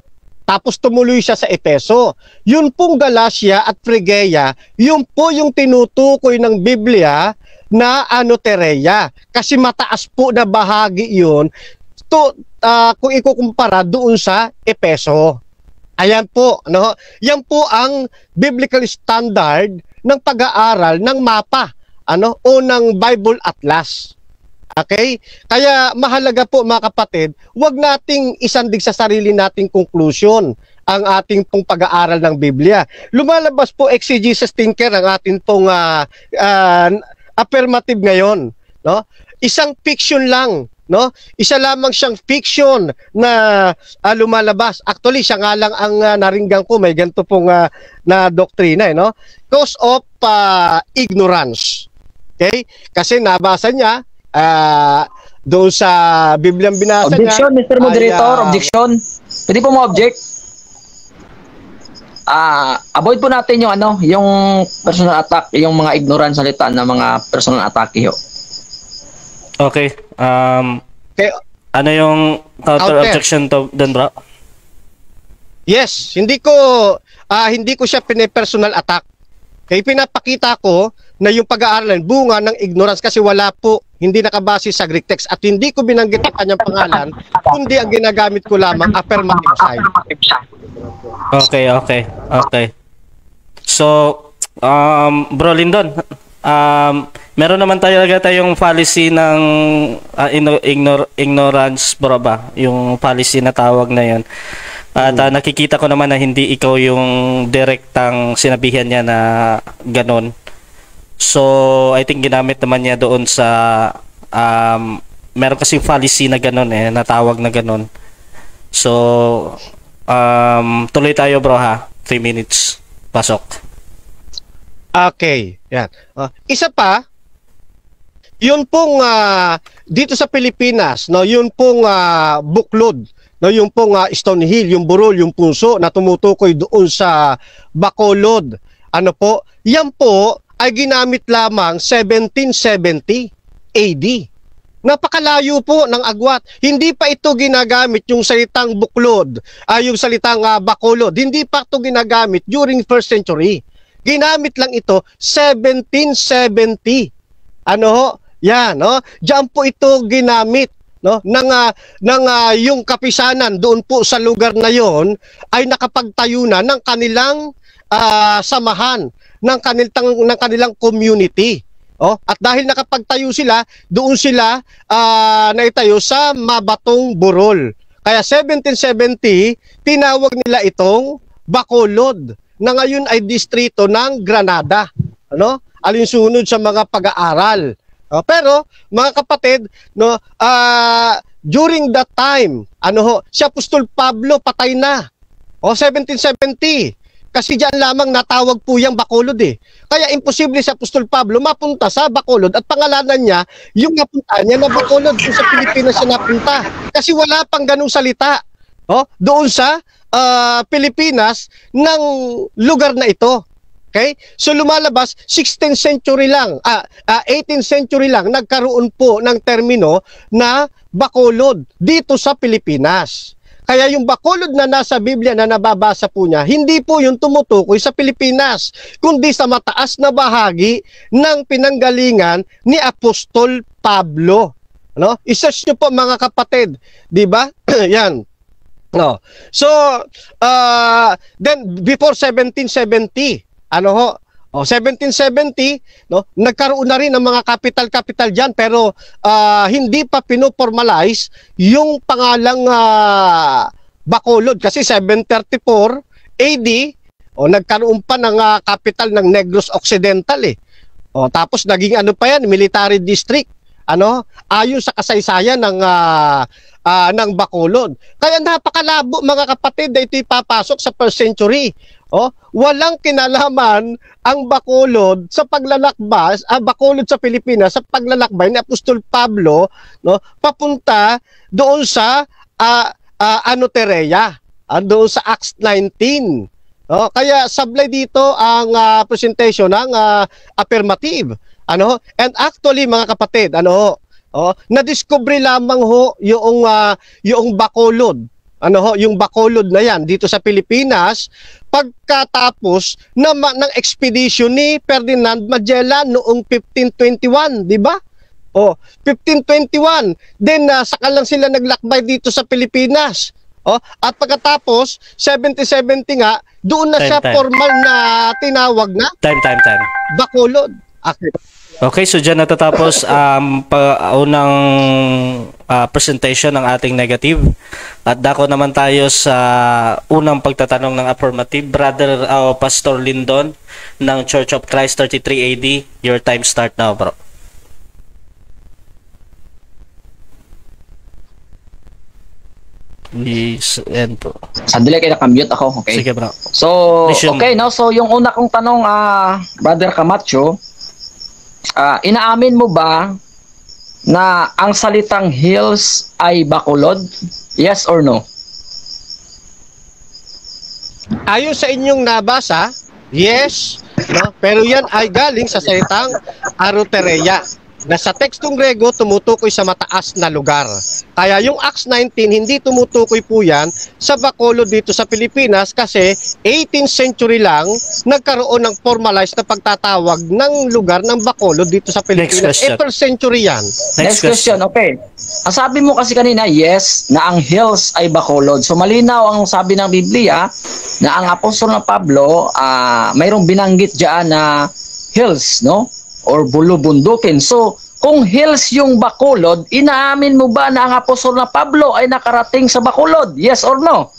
Tapos tumuloy siya sa Epeso. Yun pong Galacia at Phrygia, yun po yung tinutukoy ng Biblia na Anotereya. Kasi mataas po na bahagi yun to, uh, kung ikukumpara doon sa Epeso. Ayan po, no? Yan po ang biblical standard ng pag-aaral ng mapa, ano, o ng Bible Atlas. Okay? Kaya mahalaga po mga kapatid, huwag nating isandig sa sarili nating conclusion ang ating pong pag-aaral ng Biblia. Lumalabas po exegesis thinker ang ating pong uh, uh, affirmative ngayon, no? Isang fiction lang, no? Isa lamang siyang fiction na uh, lumalabas. Actually, siya nga lang ang uh, naringgan ko, may ganito pong uh, na doktrina, eh, no? Cause of uh, ignorance. Okay? Kasi nabasa niya uh, doon sa Bibliang binasa objection, niya. Objection, Mr. Moderator, ay, uh, objection. Pwede po mo object? Ah uh, avoid po natin yung ano, yung personal attack, yung mga ignorant salita ng mga personal attack yo. Okay. Um okay. ano yung counter objection to dun, bro? Yes, hindi ko uh, hindi ko siya pine-personal attack. Kaya pinapakita ko na yung pag-aaralan bunga ng ignorance kasi wala po, hindi nakabase sa Greek text at hindi ko binanggit ang kanyang pangalan, kundi ang ginagamit ko lamang affirmative side. Okay, okay, okay. So, um, bro Lindon, um, meron naman tayo talaga tayong policy ng uh, ignor ignorance bro ba? Yung policy na tawag na yon. At uh, nakikita ko naman na hindi ikaw yung direktang sinabihan niya na ganon. So, I think ginamit naman niya doon sa um, meron kasi policy na ganon eh, natawag na ganon. So, um, tuloy tayo bro ha. 3 minutes. Pasok. Okay. Yan. Uh, isa pa, yun pong uh, dito sa Pilipinas, no, yun pong uh, buklod no yung pong uh, Stone Hill, yung burol, yung punso na tumutukoy doon sa Bacolod. Ano po? Yan po ay ginamit lamang 1770 AD. Napakalayo po ng agwat. Hindi pa ito ginagamit yung salitang buklod, ay uh, yung salitang uh, bacolod. Hindi pa ito ginagamit during first century. Ginamit lang ito 1770. Ano ho? Yan, no? Diyan po ito ginamit no nang uh, nang uh, yung kapisanan doon po sa lugar na yon ay nakapagtayo na ng kanilang uh, samahan ng kanilang ng kanilang community. Oh at dahil nakapagtayo sila doon sila uh, naitayo sa Mabatong Burol. Kaya 1770 tinawag nila itong Bacolod na ngayon ay distrito ng Granada. Ano? Alinsunod sa mga pag-aaral. Uh, pero mga kapatid, no, uh, during that time, ano ho, si Apostol Pablo patay na. O 1770. Kasi diyan lamang natawag po yung Bacolod eh. Kaya imposible si Apostol Pablo mapunta sa Bacolod at pangalanan niya yung napunta niya na Bacolod kung sa Pilipinas siya napunta. Kasi wala pang ganung salita. Oh, doon sa uh, Pilipinas ng lugar na ito. Okay? So lumalabas 16th century lang, ah, ah 18th century lang nagkaroon po ng termino na Bacolod dito sa Pilipinas. Kaya yung Bacolod na nasa Biblia na nababasa po niya, hindi po yung tumutukoy sa Pilipinas, kundi sa mataas na bahagi ng pinanggalingan ni Apostol Pablo. No? I-search niyo po mga kapatid, 'di ba? Yan. No. So, uh, then before 1770, ano ho, O 1770, no, nagkaroon na rin ng mga capital-capital diyan pero ah, hindi pa pinoformalize yung pangalang ah, Bacolod kasi 734 AD o nagkaroon pa ng ah, capital ng Negros Occidental eh. O tapos naging ano pa yan, military district. Ano? Ayon sa kasaysayan ng ah, ah, ng Bacolod. Kaya napakalabo mga kapatid na ito ipapasok sa first century. Oh, walang kinalaman ang Bacolod sa paglalakbas, ah, Bacolod sa Pilipinas sa paglalakbay ni Apostol Pablo, no, papunta doon sa ah, ah, Anoterea, ah, doon sa Acts 19. Oh, kaya sablay dito ang ah, presentation ng ah, affirmative. Ano? And actually mga kapatid, ano Oh, na-discover lamang ho yung ah, yung Bacolod. Ano ho, yung Bacolod na yan dito sa Pilipinas pagkatapos na ma- ng expedition ni Ferdinand Magellan noong 1521, di ba? Oh, 1521. Then uh, saka lang sila naglakbay dito sa Pilipinas. Oh, at pagkatapos 7070 nga, doon na Time, siya time. formal na tinawag na Time, time, time. Bacolod. Okay. Okay, so dyan natatapos um, pa, unang ah, presentation ng ating negative. At dako naman tayo sa unang pagtatanong ng affirmative. Brother ah, Pastor Lindon ng Church of Christ 33 AD. Your time start now, bro. Yes, and po. Sandali kayo nakamute ako, okay? Sige, bro. So, Mission. okay, no? So, yung una kong tanong, ah, Brother Camacho, ah, inaamin mo ba na ang salitang hills ay bakulod? Yes or no? Ayon sa inyong nabasa, yes, no? pero yan ay galing sa salitang arotereia na sa tekstong Grego tumutukoy sa mataas na lugar. Kaya yung Acts 19 hindi tumutukoy po yan sa Bacolod dito sa Pilipinas kasi 18th century lang nagkaroon ng formalized na pagtatawag ng lugar ng Bacolod dito sa Pilipinas. question. Eh, per century yan. Next, question. okay. Ang sabi mo kasi kanina, yes, na ang hills ay bakulod. So malinaw ang sabi ng Biblia na ang apostol na Pablo, ah mayroong binanggit diyan na hills, no? Or bulubundukin. So, kung hills yung bakulod, inaamin mo ba na ang apostol na Pablo ay nakarating sa bakulod? Yes or no?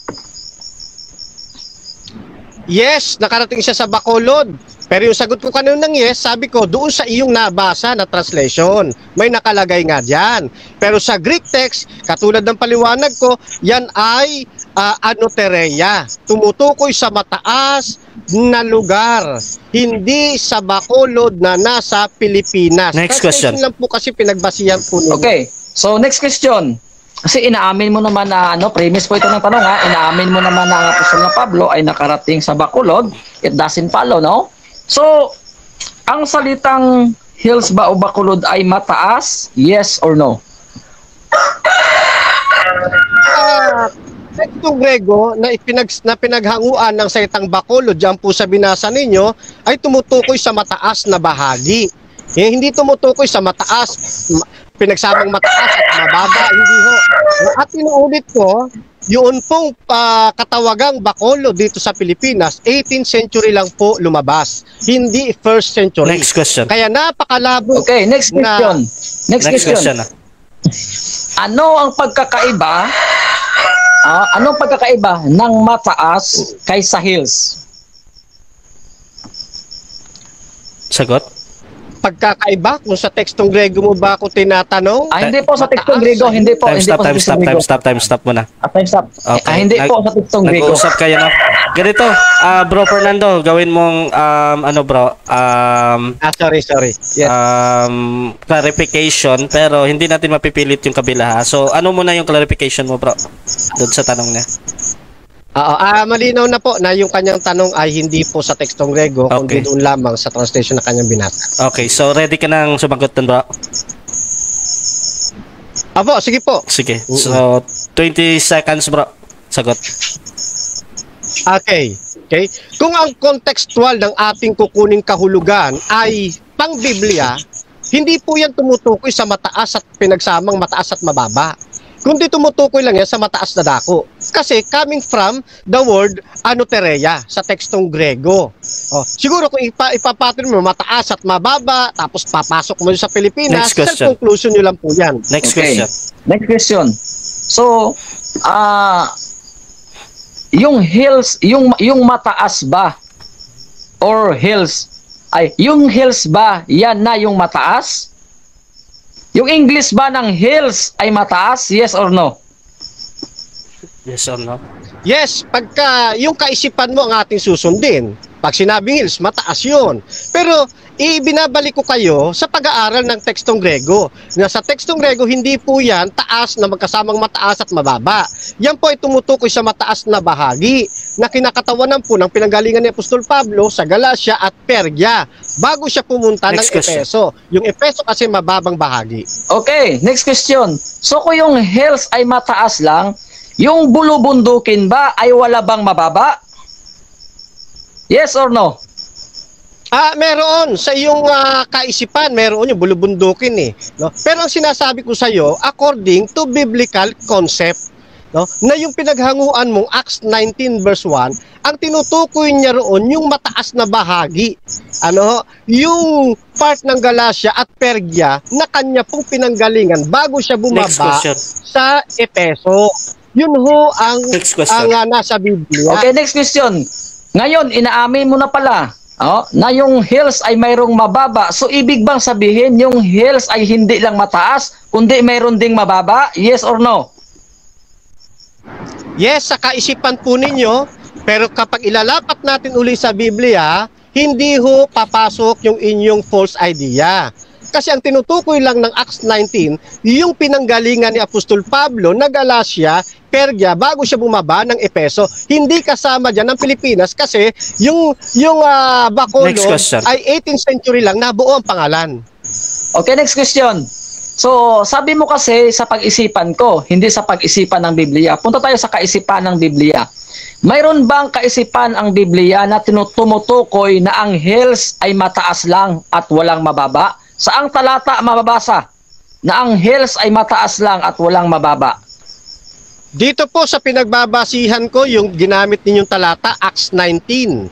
Yes, nakarating siya sa Bacolod. Pero yung sagot ko kanina ng yes, sabi ko, doon sa iyong nabasa na translation, may nakalagay nga diyan. Pero sa Greek text, katulad ng paliwanag ko, yan ay uh, anotereia. Tumutukoy sa mataas na lugar, hindi sa Bacolod na nasa Pilipinas. Next Translation question. lang po kasi pinagbasihan po ninyo. Okay. So, next question. Kasi inaamin mo naman na, ano, premise po ito ng tanong ha, inaamin mo naman na ang apostol na Pablo ay nakarating sa Bacolod. It doesn't follow, no? So, ang salitang hills ba o Bacolod ay mataas? Yes or no? Ah, Tekstong Grego na, ipinag, na pinaghanguan ng salitang Bacolod, dyan po sa binasa ninyo, ay tumutukoy sa mataas na bahagi. Eh, hindi tumutukoy sa mataas, ma- pinagsamang mataas at mababa, hindi ho. At inuulit ko, yun pong ah, katawagang Bacolod dito sa Pilipinas, 18th century lang po lumabas, hindi first century. Next question. Kaya napakalabo. Okay, next Na- question. Next, Next question. ah. Ano ang pagkakaiba ah, anong pagkakaiba ng mataas kaysa hills? Sagot? Pagkakaiba, kung sa tekstong Grego mo ba ako tinatanong, Ah, hindi po sa tekstong Mataas Grego, hindi po, Time hindi stop, po time stop, time stop, time stop muna. Ah, time stop. Ah, hindi Nag- po sa tekstong Grego. Nag-uusap kayo na. Ganito, ah bro Fernando, gawin mong um, ano bro, um, ah, sorry, sorry. Yes. um, clarification pero hindi natin mapipilit yung kabila ha. So ano muna yung clarification mo bro? Doon sa tanong niya. Oo, ah, malinaw na po na yung kanyang tanong ay hindi po sa tekstong Grego, kundi Okay. doon lamang sa translation na kanyang binasa. Okay, so ready ka nang sumagot dun bro? Apo, sige po. Sige. So 20 seconds bro. Sagot. Okay. Okay. Kung ang contextual ng ating kukuning kahulugan ay pang-Biblia, hindi po yan tumutukoy sa mataas at pinagsamang mataas at mababa. Kundi tumutukoy lang yan sa mataas na dako. Kasi coming from the word anotereia sa tekstong Grego. Oh, siguro kung ipa, ipapattern mo mataas at mababa, tapos papasok mo sa Pilipinas, Next question. conclusion nyo lang po yan. Next Okay. question. Next question. So, ah yung hills, yung yung mataas ba or hills ay yung hills ba yan na yung mataas? Yung English ba ng hills ay mataas? Yes or no? Yes or no? Yes, pagka yung kaisipan mo ang ating susundin. Pag sinabing hills, mataas yun. Pero ibinabalik ko kayo sa pag-aaral ng tekstong Grego. Na sa tekstong Grego, hindi po yan taas na magkasamang mataas at mababa. Yan po ay tumutukoy sa mataas na bahagi na kinakatawanan po ng pinanggalingan ni Apostol Pablo sa Galacia at Pergia bago siya pumunta Next ng question. Epeso. Yung Epeso kasi mababang bahagi. Okay, next question. So kung yung hills ay mataas lang, yung bulubundukin ba ay wala bang mababa? Yes or no? Ah, meron sa iyong ah, kaisipan, meron yung bulubundukin eh, no? Pero ang sinasabi ko sa iyo, according to biblical concept, no, na yung pinaghanguan mong Acts 19 verse 1, ang tinutukoy niya roon yung mataas na bahagi. Ano, yung part ng Galacia at Pergia na kanya pong pinanggalingan bago siya Next bumaba question. sa Epeso. Yun ho ang Next question. ang ah, nasa Biblia. Okay, next question. Ngayon, inaamin mo na pala oh, na yung hills ay mayroong mababa. So, ibig bang sabihin yung hills ay hindi lang mataas, kundi mayroon ding mababa? Yes or no? Yes, sa kaisipan po ninyo, pero kapag ilalapat natin uli sa Biblia, hindi ho papasok yung inyong false idea. Kasi ang tinutukoy lang ng Acts 19, yung pinanggalingan ni Apostol Pablo na Galacia, Pergia, bago siya bumaba ng Epeso, hindi kasama dyan ng Pilipinas kasi yung, yung ah, Bacolod ay 18th century lang, nabuo ang pangalan. Okay, next question. So, sabi mo kasi sa pag-isipan ko, hindi sa pag-isipan ng Biblia. Punta tayo sa kaisipan ng Biblia. Mayroon bang kaisipan ang Biblia na tinutumutukoy na ang hills ay mataas lang at walang mababa? Saang talata mababasa na ang hills ay mataas lang at walang mababa? Dito po sa pinagbabasihan ko yung ginamit ninyong talata Acts 19,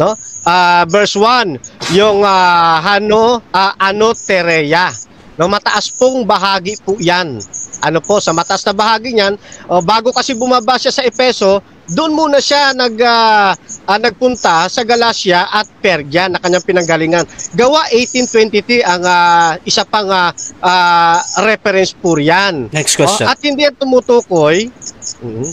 no? Ah, verse 1, yung ah, ano ah, ano tereya. No, mataas pong bahagi po 'yan. Ano po sa mataas na bahagi niyan, oh, bago kasi bumaba siya sa Epeso, doon muna siya nag ah, ah, nagpunta sa Galacia at Pergia na kanyang pinanggalingan. Gawa 1823 ang ah, isa pang ah, ah, reference po yan. Next question. Oh, at hindi yan tumutukoy. Mhm.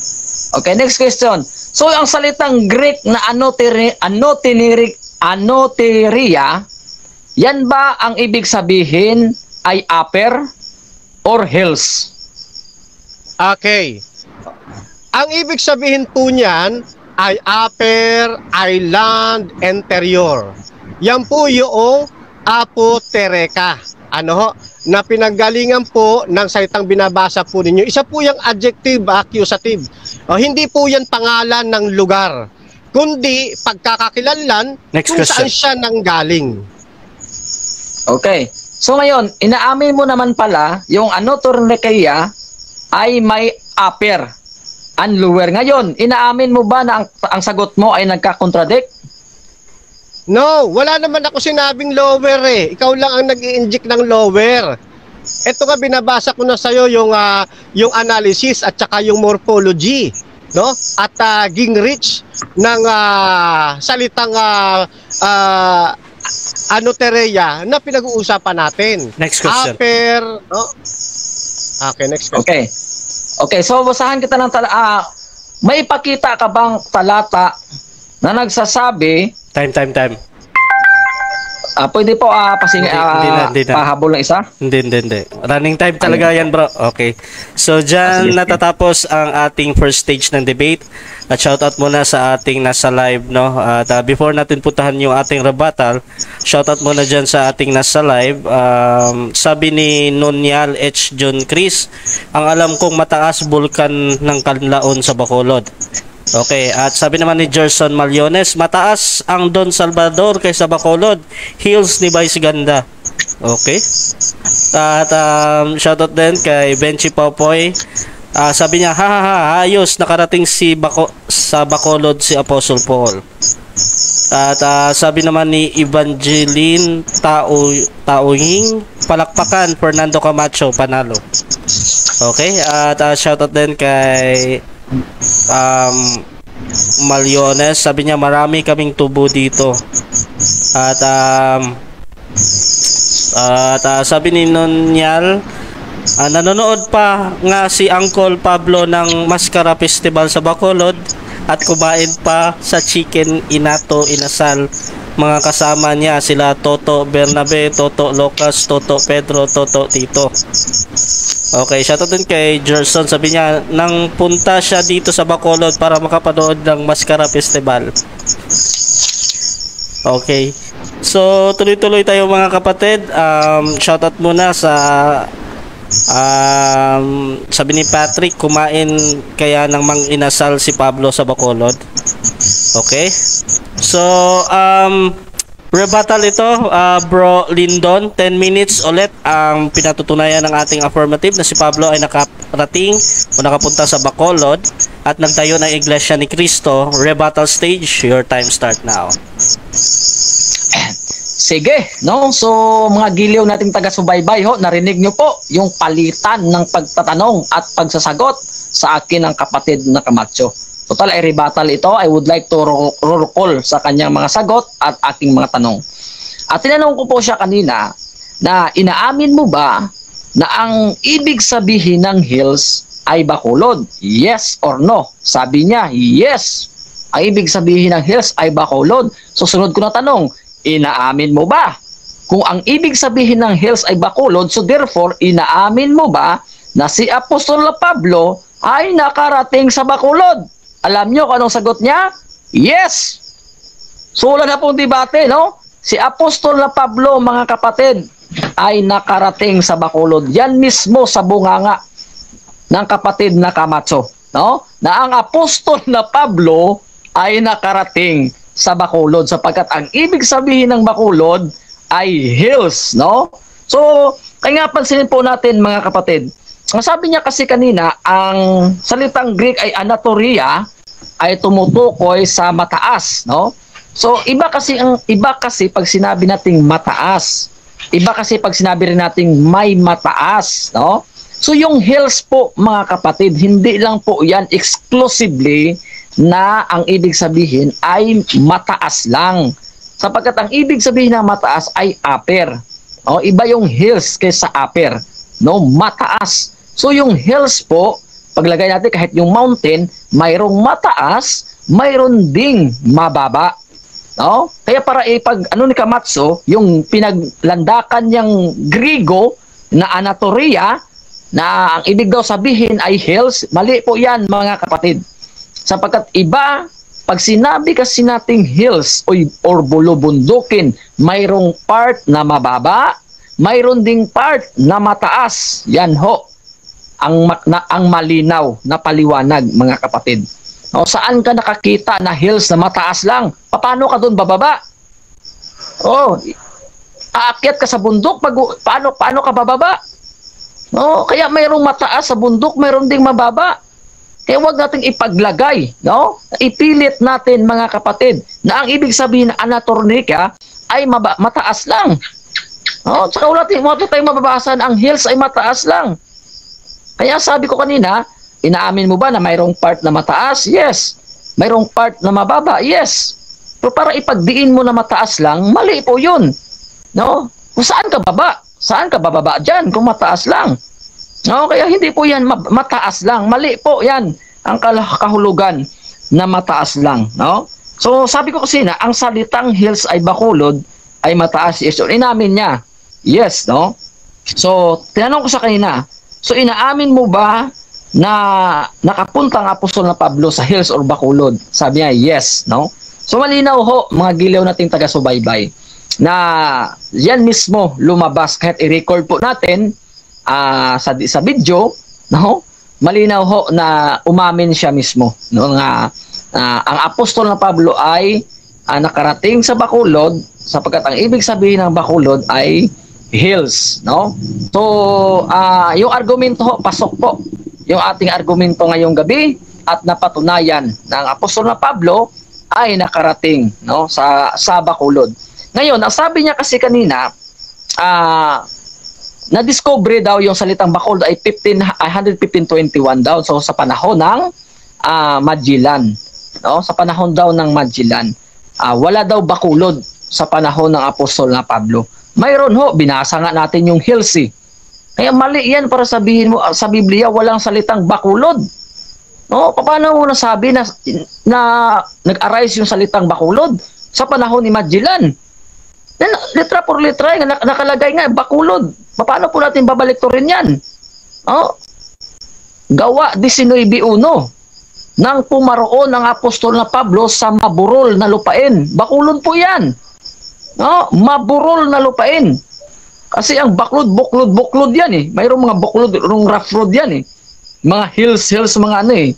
Okay, next question. So, ang salitang Greek na anoteri, anotinirik, anoteria, yan ba ang ibig sabihin ay upper or hills? Okay. Ang ibig sabihin po niyan ay upper, island, interior. Yan po yung apotereka. Ano ho? Na pinanggalingan po ng salitang binabasa po ninyo. Isa po yung adjective, accusative. O, hindi po yan pangalan ng lugar. Kundi pagkakakilanlan Next kung question. saan siya nanggaling. Okay. So ngayon, inaamin mo naman pala yung anotornekeia ay may upper and lower. Ngayon, inaamin mo ba na ang, ang sagot mo ay nagka-contradict? No, wala naman ako sinabing lower eh. Ikaw lang ang nag inject ng lower. Ito nga binabasa ko na sa'yo yung, ah, yung analysis at saka yung morphology. No? At uh, Gingrich ng ah, salitang uh, anotereya na pinag-uusapan natin. Next question. Upper, no? Okay, next question. Okay. Okay, so basahan kita ng tala ah, may ipakita ka bang talata na nagsasabi Time, time, time. Ah pwede po ah pasing Hindi, hindi na, ah, hindi na. pahabol ng isa? Hindi, hindi, hindi. Running time talaga yan, bro. Okay. So, dyan natatapos ang ating first stage ng debate. At shoutout muna sa ating nasa live, no? At uh, before natin puntahan yung ating rebuttal, shoutout muna dyan sa ating nasa live. Um, sabi ni Nonyal H. John Chris, ang alam kong mataas bulkan ng Kanlaon sa Bacolod. Okay, at sabi naman ni Gerson Maliones, mataas ang Don Salvador kaysa Bacolod, hills ni Vice Ganda. Okay. At um, shoutout din kay Benchi Popoy Ah, sabi niya, ha ha ayos, nakarating si Bako, sa Bacolod si Apostle Paul. At ah, sabi naman ni Evangeline Tao Taoing, palakpakan Fernando Camacho panalo. Okay, at uh, shoutout din kay um, Maliones, sabi niya marami kaming tubo dito. At um, at ah, sabi ni Nonyal, ah, nanonood pa nga si Uncle Pablo ng Mascara Festival sa Bacolod at kumain pa sa chicken inato inasal mga kasama niya sila Toto Bernabe, Toto Locas, Toto Pedro, Toto Tito. Okay, shoutout din kay Gerson. Sabi niya, nang punta siya dito sa Bacolod para makapanood ng Mascara Festival. Okay. So, tuloy-tuloy tayo mga kapatid. Um, shoutout muna sa um, sabi ni Patrick, kumain kaya ng mang inasal si Pablo sa Bacolod. Okay? So, um, rebuttal ito, uh, bro Lindon, 10 minutes ulit ang pinatutunayan ng ating affirmative na si Pablo ay nakarating o nakapunta sa Bacolod at nagtayo ng Iglesia ni Cristo. Rebuttal stage, your time start now. Sige, no? So, mga giliw nating taga-subaybay, ho, narinig nyo po yung palitan ng pagtatanong at pagsasagot sa akin ng kapatid na Camacho. Total, ay rebuttal ito. I would like to ro- recall sa kanyang mga sagot at aking mga tanong. At tinanong ko po siya kanina na inaamin mo ba na ang ibig sabihin ng hills ay bakulod? Yes or no? Sabi niya, yes. Ang ibig sabihin ng hills ay bakulod. Susunod ko na tanong, inaamin mo ba? Kung ang ibig sabihin ng hills ay bakulod, so therefore, inaamin mo ba na si Apostol Pablo ay nakarating sa bakulod? Alam nyo kung anong sagot niya? Yes! So wala na pong debate, no? Si Apostol na Pablo, mga kapatid, ay nakarating sa Bacolod. Yan mismo sa bunganga ng kapatid na Camacho, no? Na ang Apostol na Pablo ay nakarating sa Bacolod sapagkat ang ibig sabihin ng Bacolod ay hills, no? So, kaya nga pansinin po natin mga kapatid, ang sabi niya kasi kanina, ang salitang Greek ay anatoria ay tumutukoy sa mataas, no? So, iba kasi ang iba kasi pag sinabi nating mataas, iba kasi pag sinabi rin nating may mataas, no? So, yung hills po, mga kapatid, hindi lang po yan exclusively na ang ibig sabihin ay mataas lang. Sapagkat ang ibig sabihin ng mataas ay upper. O, iba yung hills kaysa upper. No, mataas. So yung hills po, paglagay natin kahit yung mountain, mayroong mataas, mayroon ding mababa. No? Kaya para ipag ano ni Kamatsu, yung pinaglandakan niyang Grigo na anatoria na ang ibig daw sabihin ay hills, mali po 'yan mga kapatid. Sapagkat iba pag sinabi kasi nating hills o or bulubundukin, mayroong part na mababa, mayroon ding part na mataas. Yan ho ang na, ang malinaw na paliwanag mga kapatid. O saan ka nakakita na hills na mataas lang? Paano ka doon bababa? Oh, aakyat ka sa bundok pag paano paano ka bababa? No, kaya mayroong mataas sa bundok, mayroon ding mababa. Kaya wag nating ipaglagay, no? Ipilit natin mga kapatid na ang ibig sabihin ng anatornika ay maba, mataas lang. No? Tsaka wala tayong, wala tayong mababasan ang hills ay mataas lang. Kaya sabi ko kanina, inaamin mo ba na mayroong part na mataas? Yes. Mayroong part na mababa? Yes. Pero para ipagdiin mo na mataas lang, mali po yun. No? Kung saan ka baba? Saan ka bababa dyan kung mataas lang? No, kaya hindi po yan ma- mataas lang. Mali po yan ang kahulugan na mataas lang. No? So sabi ko kasi na, ang salitang hills ay bakulod ay mataas. Yes, inamin niya. Yes, no? So, tinanong ko sa kanina, so inaamin mo ba na nakapunta ang apostol na Pablo sa hills or bakulod? Sabi niya, yes, no? So malinaw ho, mga gilaw nating taga-subaybay, na yan mismo lumabas kahit i-record po natin uh, sa, sa video, no? malinaw ho na umamin siya mismo no nga uh, ang apostol na Pablo ay uh, nakarating sa Bacolod sapagkat ang ibig sabihin ng Bacolod ay hills no so uh, yung argumento ho pasok po yung ating argumento ngayong gabi at napatunayan na ang apostol na Pablo ay nakarating no sa sa Bacolod. Ngayon, ang sabi niya kasi kanina, ah na-discover daw yung salitang Bacolod ay 15 ay 11521 daw. So sa panahon ng ah, Magellan. No? Sa panahon daw ng Magellan. Ah, wala daw Bacolod sa panahon ng apostol na Pablo. Mayroon ho binasa nga natin yung hills eh. kaya mali yan para sabihin mo ah, sa Biblia walang salitang Bacolod no? Paano mo nasabi na na nag-arise yung salitang Bacolod sa panahon ni Magellan Then, litra por litra, eh, nak- nakalagay nga, bakulod. Paano po natin babalik to rin yan? Oh, gawa 19.1 nang pumaroon ang apostol na Pablo sa maburol na lupain. Bakulod po yan. No, maburol na lupain. Kasi ang baklod, buklod, buklod yan eh. Mayroong mga buklod, yung rough road yan eh. Mga hills, hills, mga ano eh.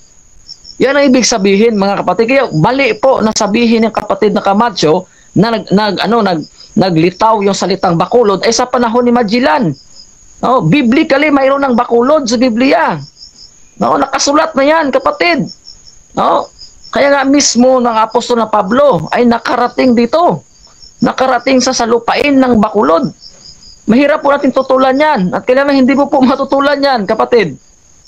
Yan ang ibig sabihin mga kapatid. Kaya bali po na sabihin ng kapatid na Camacho na nag, nag ano nag naglitaw yung salitang bakulod ay sa panahon ni Magellan. No, biblically mayroon ng bakulod sa Biblia. No, nakasulat na 'yan, kapatid. No? Kaya nga mismo ng apostol na Pablo ay nakarating dito. Nakarating sa salupain ng bakulod. Mahirap po natin tutulan 'yan at kailangan hindi mo po matutulan 'yan, kapatid.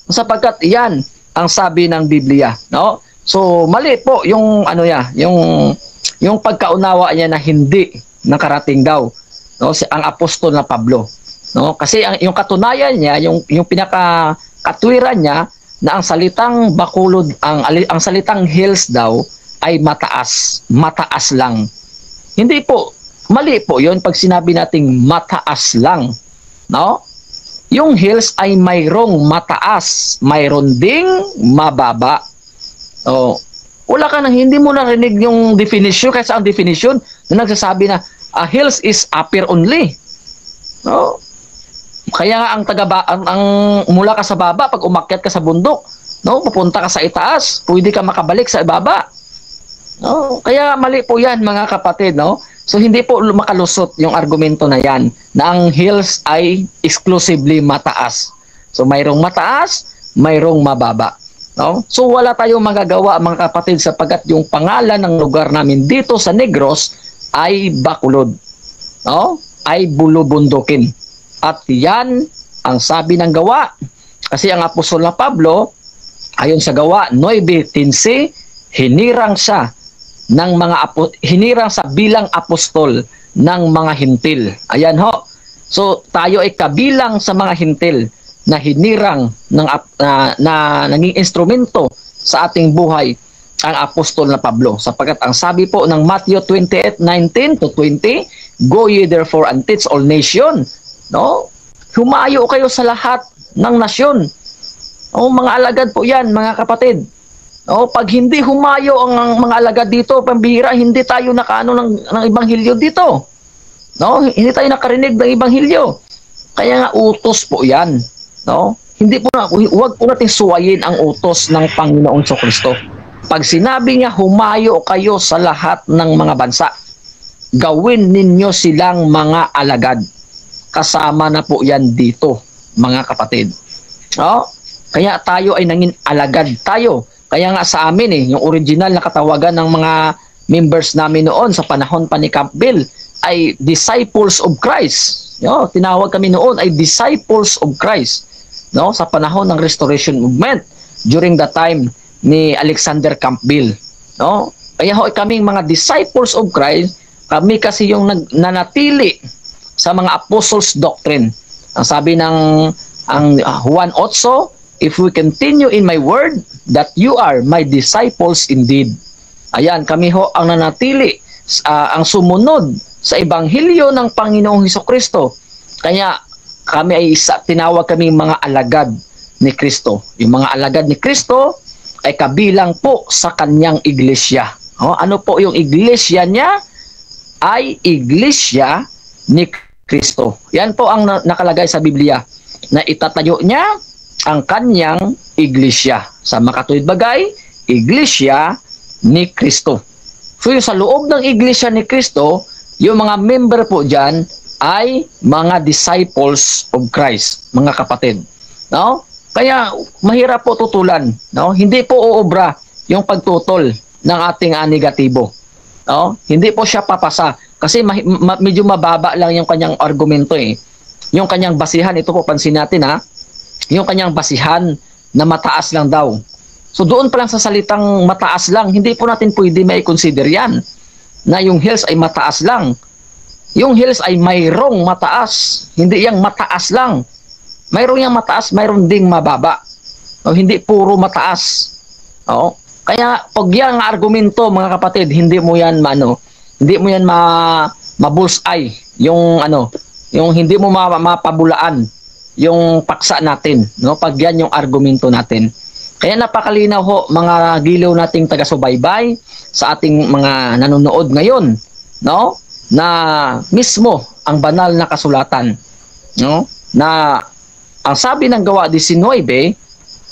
Sapagkat 'yan ang sabi ng Biblia, no? So mali po yung ano ya, yung yung pagkaunawa niya na hindi nakarating daw no si ang apostol na Pablo no? Kasi ang yung katunayan niya yung yung pinaka katwiran niya na ang salitang bakulod ang ang salitang hills daw ay mataas mataas lang. Hindi po mali po yon pag sinabi nating mataas lang no? Yung hills ay mayroong mataas mayroon ding mababa. Oh wala ka nang hindi mo narinig yung definition kasi ang definition na nagsasabi na a hills is upper only. No? Kaya nga ang taga ang, ang mula ka sa baba pag umakyat ka sa bundok, no, pupunta ka sa itaas, pwede ka makabalik sa ibaba. No? Kaya mali po 'yan mga kapatid, no? So hindi po makalusot yung argumento na 'yan na ang hills ay exclusively mataas. So mayroong mataas, mayroong mababa. No? So wala tayong magagawa mga kapatid sapagkat yung pangalan ng lugar namin dito sa Negros ay Bacolod. No? Ay bulubundukin. At yan ang sabi ng gawa. Kasi ang apostol na Pablo, ayon sa gawa 9.15, hinirang siya ng mga apo, hinirang sa bilang apostol ng mga hintil. Ayan ho. So tayo ay kabilang sa mga hintil na hinirang ng ap- na, na naging instrumento sa ating buhay ang apostol na Pablo sapagkat ang sabi po ng Matthew 28:19 to 20 go ye therefore and teach all nation. No? Humayo kayo sa lahat ng nasyon. O mga alagad po yan mga kapatid. O pag hindi humayo ang, ang mga alagad dito pambihira hindi tayo nakaano ng ng ibanghilyo dito. No? Hindi tayo nakarinig ng ibanghilyo kaya nga utos po yan. No? Hindi po na huwag po nating suwayin ang utos ng Panginoong Kristo pag sinabi niya humayo kayo sa lahat ng mga bansa, gawin ninyo silang mga alagad. Kasama na po yan dito, mga kapatid. Oh, kaya tayo ay nangin alagad tayo. Kaya nga sa amin eh, yung original na katawagan ng mga members namin noon sa panahon pa ni Campbell ay disciples of Christ. Yo, tinawag kami noon ay disciples of Christ. No, sa panahon ng restoration movement during the time ni Alexander Campbell. No? Kaya ho, kaming mga disciples of Christ, kami kasi yung nag, nanatili sa mga apostles' doctrine. Ang sabi ng ang uh, Juan 8, if we continue in my word, that you are my disciples indeed. Ayan, kami ho ang nanatili, uh, ang sumunod sa ebanghelyo ng Panginoong Heso Kristo. Kaya kami ay isa, tinawag kami mga alagad ni Kristo. Yung mga alagad ni Kristo, ay kabilang po sa kanyang iglesia. O, ano po yung iglesia niya? Ay iglesia ni Kristo. Yan po ang nakalagay sa Biblia na itatayo niya ang kanyang iglesia. Sa makatuwid bagay, iglesia ni Kristo. So yung sa loob ng iglesia ni Kristo, yung mga member po dyan ay mga disciples of Christ, mga kapatid. No? Kaya mahirap po tutulan, no? Hindi po uobra yung pagtutol ng ating ah, negatibo. No? Hindi po siya papasa kasi ma- ma- medyo mababa lang yung kanyang argumento eh. Yung kanyang basihan, ito po pansin natin ha. Yung kanyang basihan na mataas lang daw. So doon pa lang sa salitang mataas lang, hindi po natin pwede may consider yan na yung hills ay mataas lang. Yung hills ay mayroong mataas, hindi yang mataas lang. Mayroong yang mataas, mayroon ding mababa. O, hindi puro mataas. Oo. Kaya pag yan ang argumento mga kapatid, hindi mo yan maano, hindi mo yan ma mabulsay yung ano, yung hindi mo ma, mapabulaan yung paksa natin, no? Pag yan yung argumento natin. Kaya napakalinaw ho mga gilaw nating taga-subaybay sa ating mga nanonood ngayon, no? Na mismo ang banal na kasulatan, no? Na ang sabi ng gawa 19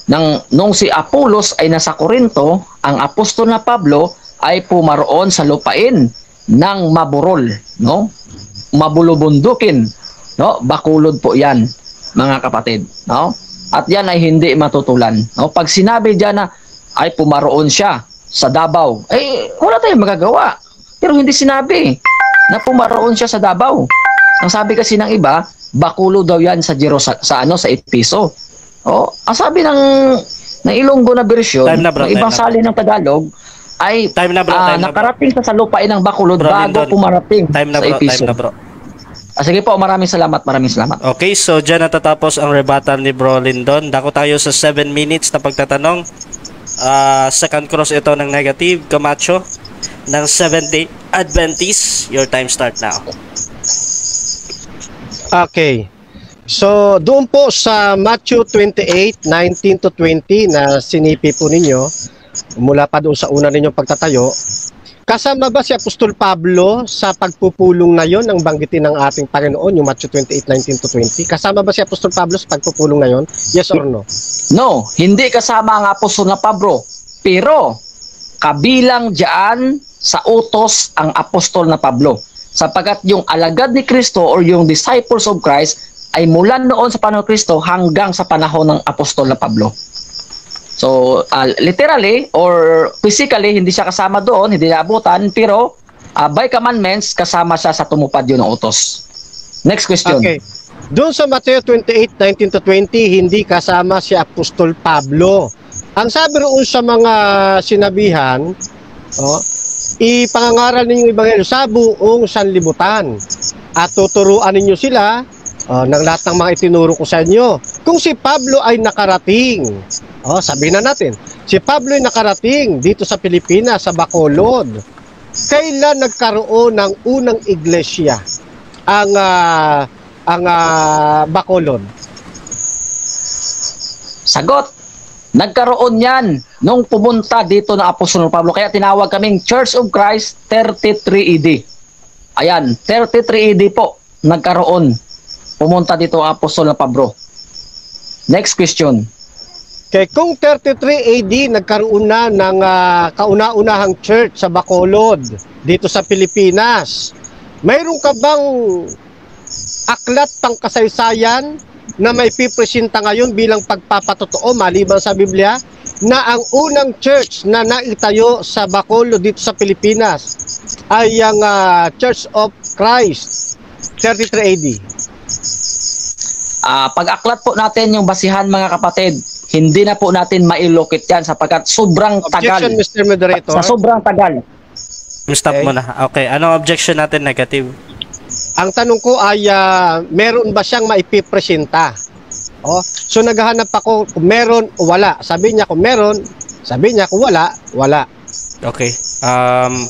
nang nung si Apolos ay nasa Korinto, ang apostol na Pablo ay pumaroon sa lupain ng Maburol, no? Mabulubundukin, no? Bakulod po 'yan, mga kapatid, no? At 'yan ay hindi matutulan. No? Pag sinabi diyan na ay pumaroon siya sa Davao, eh wala tayong magagawa. Pero hindi sinabi na pumaroon siya sa Davao. Ang sabi kasi ng iba, bakulo daw 'yan sa Jerusalem sa ano sa Episo. Oh, ang sabi ng ng Ilonggo na bersyon, Time na, bro, ng ibang sali ng Tagalog ay Time na, bro, ah, time na, nakarating sa salupain ng Bacolod Bro, bago Lindon. pumarating Time na sa bro, Episo. time na bro. Ah, sige po, maraming salamat, maraming salamat. Okay, so dyan natatapos ang rebuttal ni Bro Lindon. Dako tayo sa 7 minutes na pagtatanong. Ah, second cross ito ng negative, Camacho ng 70 Adventist. Your time start now. Okay. So, doon po sa Matthew 28, 19 to 20 na sinipi po ninyo, mula pa doon sa una ninyong pagtatayo, kasama ba si Apostol Pablo sa pagpupulong na yon ang banggitin ng ating Panginoon, yung Matthew 28, 19 to 20? Kasama ba si Apostol Pablo sa pagpupulong na yon? Yes or no? No, hindi kasama ang apostol na Pablo. Pero, kabilang diyan sa utos ang apostol na Pablo. Sapagkat yung alagad ni Kristo or yung disciples of Christ ay mula noon sa panahon ng Kristo hanggang sa panahon ng apostol na Pablo. So, ah, literally or physically, hindi siya kasama doon, hindi naabutan, pero ah, by commandments, kasama siya sa tumupad yun ng utos. Next question. Okay. Doon sa Mateo 28, 19 to 20, hindi kasama si Apostol Pablo. Ang sabi roon sa mga sinabihan, oh, ipangangaral ninyo yung Ebanghelyo sa buong sanlibutan. At tuturuan ninyo sila oh, ng lahat ng mga itinuro ko sa inyo. Kung si Pablo ay nakarating, oh, sabihin na natin, si Pablo ay nakarating dito sa Pilipinas, sa Bacolod. Kailan nagkaroon ng unang iglesia? Ang ah, ang ah, Bacolod. Sagot. Nagkaroon yan nung pumunta dito ng Apostol Pablo. Kaya tinawag kaming Church of Christ 33 AD. Ayan, 33 AD po nagkaroon. Pumunta dito Apostol na Pablo. Next question. Kaya kung 33 AD nagkaroon na ng ah, kauna-unahang church sa Bacolod dito sa Pilipinas, mayroon ka bang aklat pang kasaysayan na may pipresenta ngayon bilang pagpapatotoo maliban sa Biblia na ang unang church na naitayo sa Bacolod dito sa Pilipinas ay ang ah, Church of Christ 33 AD. Ah, pag-aklat po natin yung basihan mga kapatid, hindi na po natin mailokit yan sapagkat sobrang tagal. Objection Mr. Moderator. Sa sobrang tagal. Stop Okay. mo na. Okay, anong objection natin negative? Ang tanong ko ay ah, meron ba siyang maipipresenta? Oh, so naghahanap ako kung meron o wala. Sabi niya kung meron, sabi niya kung wala, wala. Okay. Um,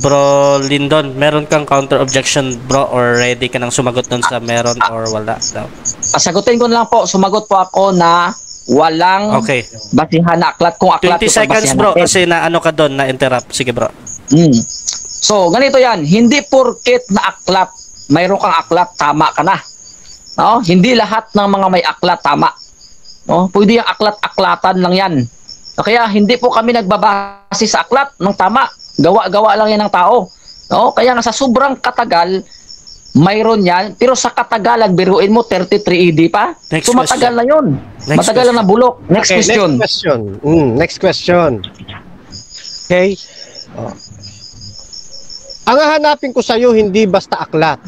Bro Lindon, meron kang counter objection bro or ready ka nang sumagot dun sa meron or wala daw? Sagutin ko na lang po, sumagot po ako na walang Okay. basihan na aklat. Kung aklat 20 yung seconds bro natin. kasi na ano ka doon na interrupt. Sige bro. Mm. So, ganito yan. Hindi porket na aklat, mayroon kang aklat, tama ka na. No? Hindi lahat ng mga may aklat, tama. No? Pwede yung aklat-aklatan lang yan. No? Kaya hindi po kami nagbabase sa aklat ng tama. Gawa-gawa lang yan ng tao. No? Kaya nga sa sobrang katagal, mayroon yan. Pero sa Katagalan, biruin mo 33 AD pa. Next so matagal question. na yun. Next matagal na na bulok. Next Okay, question. Next question. Mm, next question. Okay. Oh. Ang hahanapin ko sa iyo hindi basta aklat.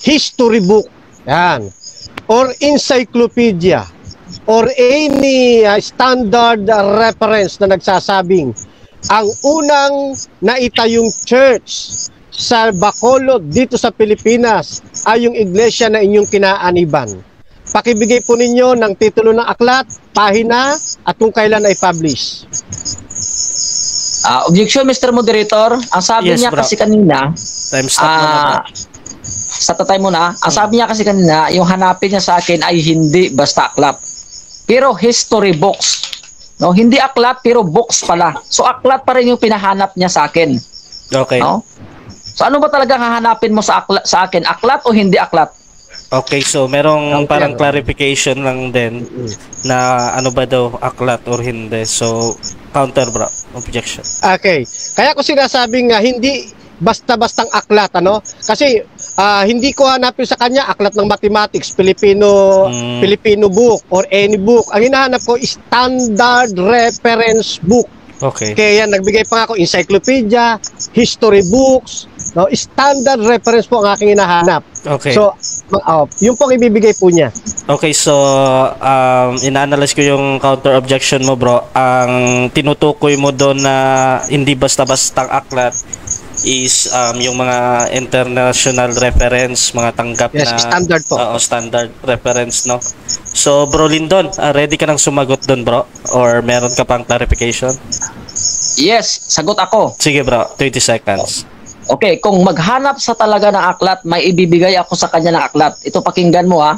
History book. Yan. Or encyclopedia. Or any uh, standard reference na nagsasabing ang unang naitayong church sa Bacolod dito sa Pilipinas ay yung iglesia na inyong kinaaniban. Pakibigay po ninyo ng titulo ng aklat, pahina, at kung kailan ay publish. Ah, objection, Mr. Moderator. Ang sabi Yes, niya bro. kasi kanina, Time stop na na. ah, sa tatay mo na, ang sabi niya kasi kanina, yung hanapin niya sa akin ay hindi basta aklat. Pero history books. No, hindi aklat pero books pala. So aklat pa rin yung pinahanap niya sa akin. Okay. No? So ano ba talaga hahanapin mo sa akla, sa akin? Aklat o hindi aklat? Okay, so merong Okay. parang clarification lang din na ano ba daw aklat or hindi. So counter bro, objection. Okay. Kaya ko sinasabing nga hindi basta-bastang aklat ano kasi ah, hindi ko hanapin sa kanya aklat ng mathematics Filipino Mm. Filipino book or any book ang hinahanap ko is standard reference book Okay. kaya yan nagbigay pa nga ako encyclopedia history books no standard reference po ang aking hinahanap Okay. so oh, yung pong ibibigay po niya Okay, so um, ina-analyze ko yung counter objection mo, bro. Ang tinutukoy mo doon na hindi basta-bastang aklat is um, yung mga international reference, mga tanggap Yes, na standard po. Oo, standard reference, no? So, bro Lindon, ah, ready ka nang sumagot doon, bro? Or meron ka pang clarification? Yes, sagot ako. Sige, bro. 20 seconds. Okay, kung maghanap sa talaga ng aklat, may ibibigay ako sa kanya ng aklat. Ito pakinggan mo ha.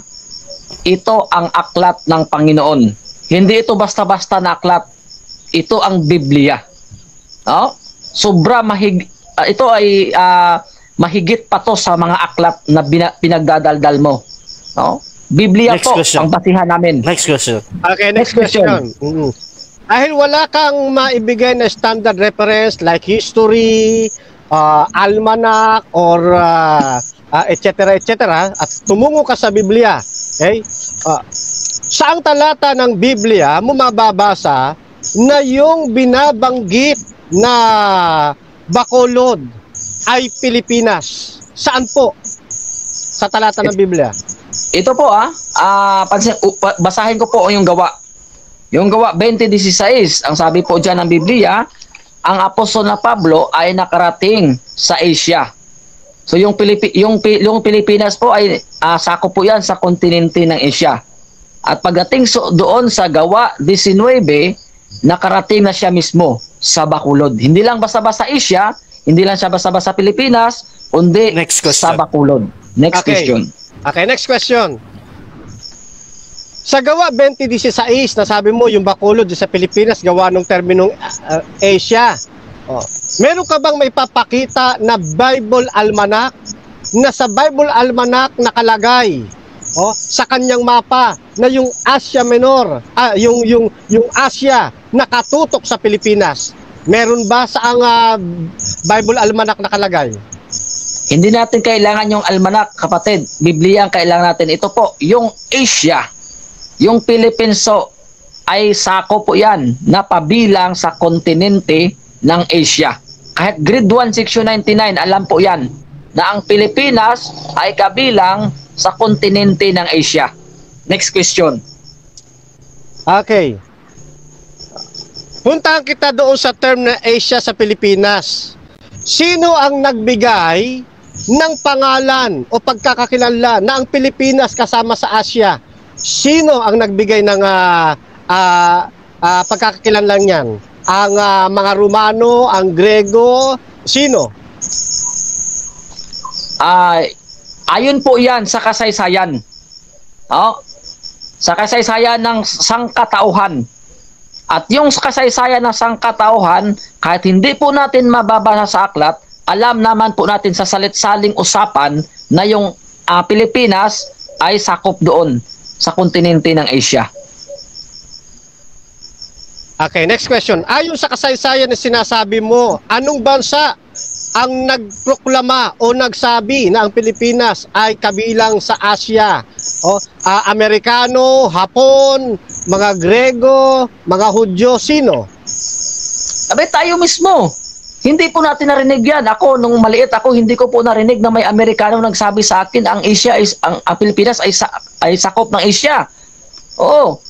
Ito ang aklat ng Panginoon. Hindi ito basta-basta na aklat. Ito ang Biblia. No? Sobra mahig ah, ito ay ah, mahigit pa to sa mga aklat na bina- pinagdadaldal mo. No? Biblia Next po question. ang basihan namin. Next question. Okay, next, Next question. question. Mhm. Dahil wala kang maibigay na standard reference like history, uh, almanac, or uh, uh, et cetera, et cetera, at tumungo ka sa Biblia, okay? Uh, saang talata ng Biblia mo mababasa na yung binabanggit na Bacolod ay Pilipinas? Saan po? Sa talata ng Biblia. Ito po ah, ah pansin, u- pa- basahin ko po yung gawa. Yung gawa 20:16, ang sabi po diyan ng Biblia, ang apostol na Pablo ay nakarating sa Asia. So yung Pilipi- yung yung Pilipinas po ay ah, sakop po 'yan sa kontinente ng Asia. At pagdating so, doon sa gawa 19, nakarating na siya mismo sa Bacolod. Hindi lang basta-basta Asia, hindi lang siya basta-basta Pilipinas, kundi Next question. sa Bacolod. Next Okay. question. Okay, next question. Sa gawa 2016, nasabi mo yung Bacolod sa Pilipinas, gawa ng terminong uh, Asia. Oh. Meron ka bang may papakita na Bible Almanac na sa Bible Almanac nakalagay oh, sa kanyang mapa na yung Asia Menor, ah, yung yung yung Asia nakatutok sa Pilipinas. Meron ba sa ang ah, Bible Almanac nakalagay? Hindi natin kailangan yung almanak, kapatid. Biblia ang kailangan natin. Ito po, yung Asia, yung Philippines ay sako po yan na pabilang sa kontinente ng Asia. Kahit grade 1, section 99, alam po yan na ang Pilipinas ay kabilang sa kontinente ng Asia. Next question. Okay. Puntahan kita doon sa term na Asia sa Pilipinas. Sino ang nagbigay ng pangalan o pagkakakilala na ang Pilipinas kasama sa Asia? Sino ang nagbigay ng ah, ah, ah, pagkakakilala niyan? Ang ah, mga Romano, ang Grego, sino? ay ayon po yan sa kasaysayan. Oh, sa kasaysayan ng sangkatauhan. At yung kasaysayan ng sangkatauhan, kahit hindi po natin mababasa sa aklat, alam naman po natin sa salit-saling usapan na yung ah, Pilipinas ay sakop doon sa kontinente ng Asia. Okay, next question. Ayon sa kasaysayan na sinasabi mo, anong bansa ang nagproklama o nagsabi na ang Pilipinas ay kabilang sa Asia. O, ah, Amerikano, Hapon, mga Grego, mga Hudyo, sino? Sabi tayo mismo. Hindi po natin narinig yan. Ako, nung maliit ako, hindi ko po narinig na may Amerikano nagsabi sa akin ang Asia is, ang, ang Pilipinas ay, sa, ay sakop ng Asia. Oo.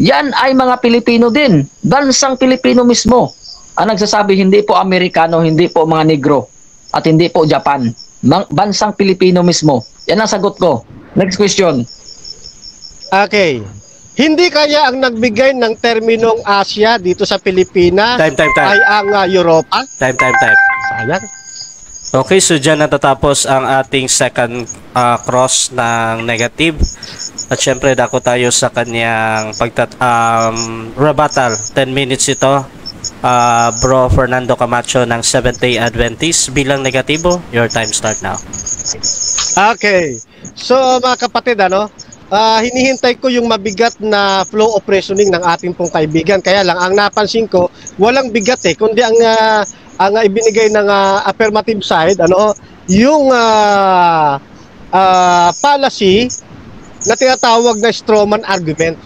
Yan ay mga Pilipino din. Bansang Pilipino mismo ang nagsasabi hindi po Amerikano, hindi po mga Negro at hindi po Japan. Bansang Pilipino mismo. Yan ang sagot ko. Next question. Okay. Hindi kaya ang nagbigay ng terminong Asia dito sa Pilipinas Time, time, time. ay ang ah, Europa? Time, time, time. Sayang. Okay, so dyan natatapos ang ating second ah, cross ng negative. At syempre, dako tayo sa kanyang pagtat um, rebuttal. 10 minutes ito. Ah, bro Fernando Camacho ng Seventh-day Adventist bilang negatibo. Your time start now. Okay. So mga kapatid, ano, ah, hinihintay ko yung mabigat na flow of reasoning ng ating pong kaibigan. Kaya lang, ang napansin ko, walang bigat eh, kundi ang, ah, ang ah, ibinigay ng ah, affirmative side, ano, yung ah, ah, policy na tinatawag na strawman argument.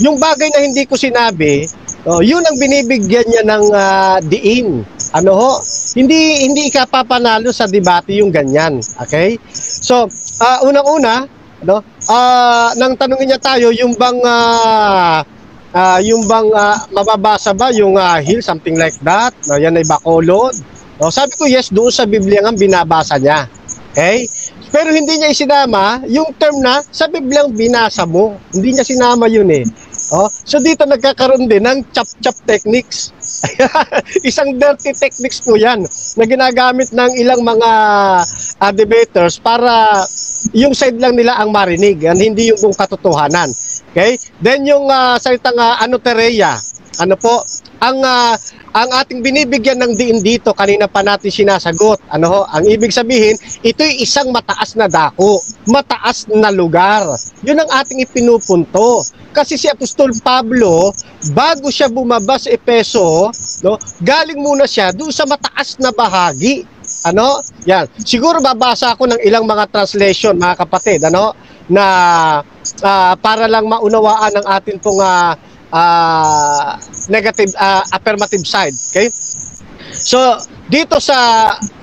Yung bagay na hindi ko sinabi, oh, yun ang binibigyan niya ng ah, diin. Ano ho? Hindi hindi ka papanalo sa debate yung ganyan. Okay? So, ah, unang-una, no? Ah, nang tanungin niya tayo yung bang ah, ah, yung bang ah, mababasa ba yung ah, hill something like that? No, yan ay bakolod. No, sabi ko yes, doon sa Biblia nga binabasa niya. Okay? Pero hindi niya isinama yung term na sa Biblia binasa mo. Hindi niya sinama yun eh. Oh, so dito nagkakaroon din ng chop-chop techniques. Isang dirty techniques po 'yan na ginagamit ng ilang mga ah, debaters para yung side lang nila ang marinig, and hindi yung buong katotohanan. Okay? Then yung ah, salitang uh, anotereya, ano po, ang ah, ang ating binibigyan ng diin dito kanina pa natin sinasagot. Ano ho? Ang ibig sabihin, ito'y isang mataas na dako, mataas na lugar. 'Yun ang ating ipinupunto. Kasi si Apostol Pablo, bago siya bumaba sa Epeso, no, galing muna siya doon sa mataas na bahagi. Ano? Yan. Siguro babasa ako ng ilang mga translation, mga kapatid, ano, na ah, para lang maunawaan ng atin pong ah, ah, negative ah, affirmative side, okay? So, dito sa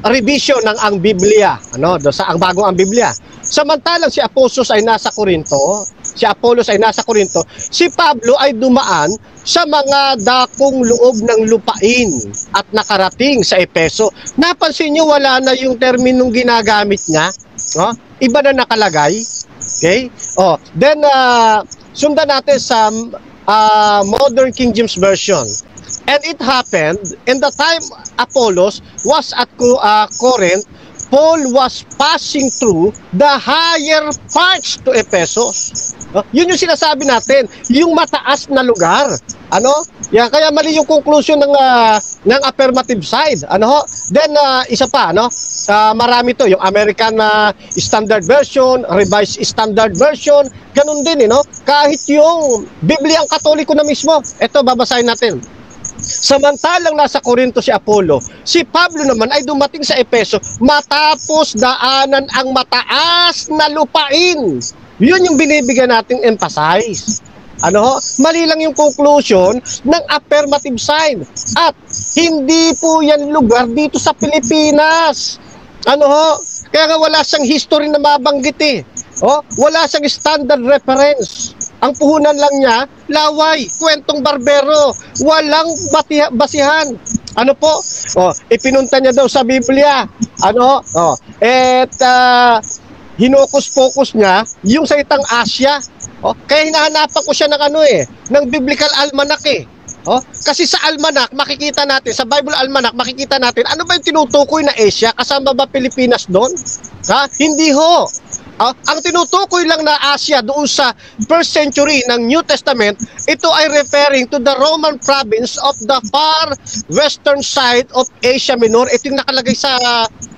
revision ng ang Biblia, ano, do sa ang bagong ang Biblia. Samantalang si Apollos ay nasa Korinto, si Apollos ay nasa Korinto, si Pablo ay dumaan sa mga dakong loob ng lupain at nakarating sa Epeso. Napansin niyo wala na yung terminong ginagamit niya, no? Iba na nakalagay. Okay? Oh, then uh, sundan natin sa uh, modern King James version. And it happened in the time Apollos was at uh, Corinth, Paul was passing through the higher parts to Ephesus. No? Yun yung sinasabi natin, yung mataas na lugar. Ano? Yan, kaya mali yung conclusion ng ah, ng affirmative side. Ano ho? Then ah, isa pa, ano? Ah, marami to, yung American ah, Standard Version, Revised Standard Version, ganun din, eh, no? Kahit yung Biblia ang Katoliko na mismo. Ito babasahin natin. Samantalang nasa Korinto si Apollo, si Pablo naman ay dumating sa Epeso matapos daanan ang mataas na lupain. Yun yung binibigyan nating emphasize. Ano ho? Mali lang yung conclusion ng affirmative sign. At hindi po yan lugar dito sa Pilipinas. Ano ho? Kaya nga wala siyang history na mabanggit eh. Oh, wala siyang standard reference. Ang puhunan lang niya, laway, kwentong barbero, walang bati- basihan. Ano po? Oh, ipinunta niya daw sa Biblia. Ano? Oh, et ah, hinokus-focus niya yung salitang Asya. Oh, kaya hinahanapan ko siya ng ano eh, ng biblical almanac eh. Oh, kasi sa almanac makikita natin, sa Bible almanac makikita natin ano ba yung tinutukoy na Asia kasama ba Pilipinas doon? Ha? Hindi ho. Ah, ang tinutukoy lang na Asia doon sa first century ng New Testament, ito ay referring to the Roman province of the far western side of Asia Minor. Ito yung nakalagay sa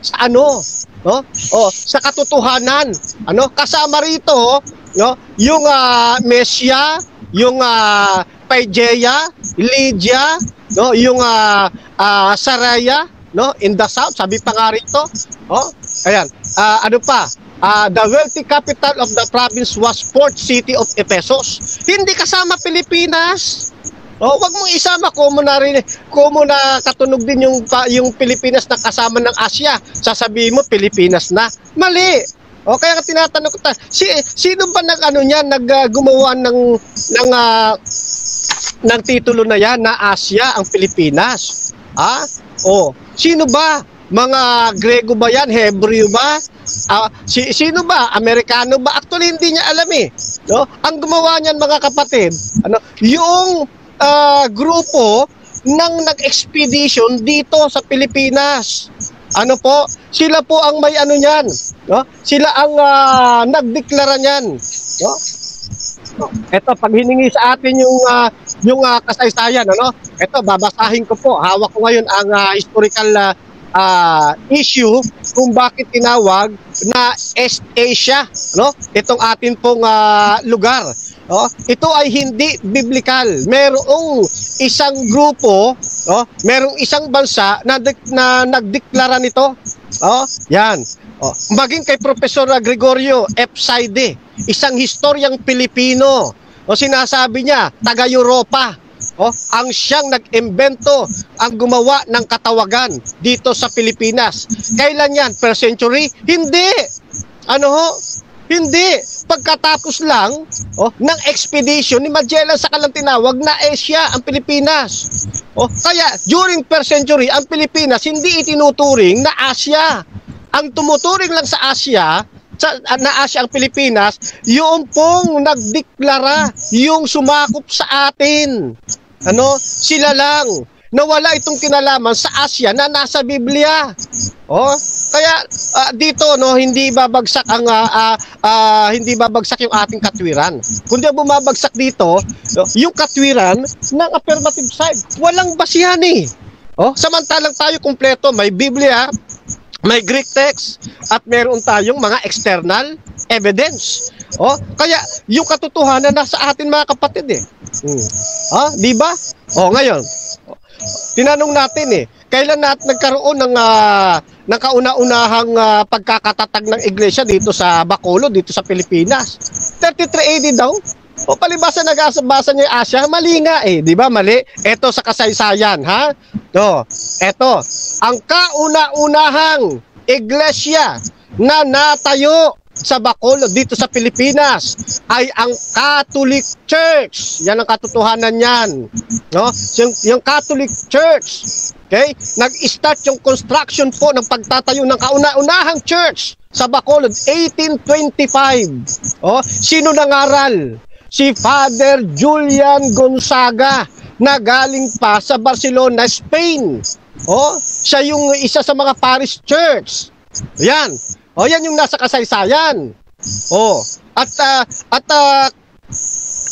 sa ano, no? Oh, sa katotohanan. Ano? Kasama rito, no? Yung ah, Mesia, yung uh, Paigea, Lydia, no? Yung ah, ah, Saraya, no? In the south, sabi pa nga rito. Oh, ayan. Ah, ano pa? Ah, the wealthy capital of the province was port city of Ephesus. Hindi kasama Pilipinas. Oh, wag mong isama ko mo na rin ko mo na katunog din yung yung Pilipinas na kasama ng Asia. Sasabihin mo Pilipinas na. Mali. O kaya ka tinatanong ko ta, si sino ba nag ano niyan nag gumawa ng ng ah, ng titulo na yan na Asia ang Pilipinas? Ah? O, sino ba? Mga Grego ba yan? Hebreo ba? Ah, si, sino ba? Amerikano ba? Actually, hindi niya alam eh. No? Ang gumawa niyan mga kapatid, ano, yung ah, grupo ng nag-expedition dito sa Pilipinas. Ano po? Sila po ang may ano niyan. No? Sila ang ah, nagdeklara niyan. No? Ito pag hiningi sa atin yung ah, yung ah, kasaysayan ano. Ito babasahin ko po. Hawak ko ngayon ang ah, historical ah, ah, issue kung bakit tinawag na East Asia, no? Itong atin pong ah, lugar. No? Ito ay hindi biblical. Merong isang grupo, no? Merong isang bansa na, na nagdeklara nito. Oh, yan. Oh, maging kay Professor Gregorio F. Saide, isang historyang Pilipino. O sinasabi niya, taga Europa. Oh, ang siyang nag-imbento, ang gumawa ng katawagan dito sa Pilipinas. Kailan yan? Per century? Hindi. Ano ho? Hindi. Pagkatapos lang oh, ng expedition ni Magellan sa kalang tinawag na Asia, ang Pilipinas. Oh, kaya during per century, ang Pilipinas hindi itinuturing na Asia. Ang tumuturing lang sa Asia, sa, na Asia ang Pilipinas, yung pong nagdeklara, yung sumakop sa atin. Ano? Sila lang. Nawala itong kinalaman sa Asia na nasa Biblia. Oh, kaya ah, dito no hindi babagsak ang ah, ah, ah, hindi babagsak yung ating katwiran. Kundi bumabagsak dito, no, yung katwiran ng affirmative side. Walang basihan eh. Oh, samantalang tayo kumpleto, may Biblia, may Greek text at meron tayong mga external evidence. Oh, kaya yung katotohanan nasa atin mga kapatid eh. Hmm. Ah, di ba? Oh, ngayon. Tinanong natin eh, kailan nat nagkaroon ng ah, ng kauna-unahang ah, pagkakatatag ng iglesia dito sa Bacolod, dito sa Pilipinas? 33 AD daw. O palibasa nag-asabasa niya yung Asia, mali nga eh, di ba mali? Ito sa kasaysayan, ha? To, eto, ang kauna-unahang iglesia na natayo sa Bacolod dito sa Pilipinas ay ang Catholic Church. Yan ang katotohanan niyan. No? Yung, yung Catholic Church. Okay? Nag-start yung construction po ng pagtatayo ng kauna-unahang church sa Bacolod 1825. Oh, sino nangaral? Si Father Julian Gonzaga na galing pa sa Barcelona, Spain. Oh, siya yung isa sa mga parish church. Yan. O yan yung nasa kasaysayan. Oh, at ah, at ah,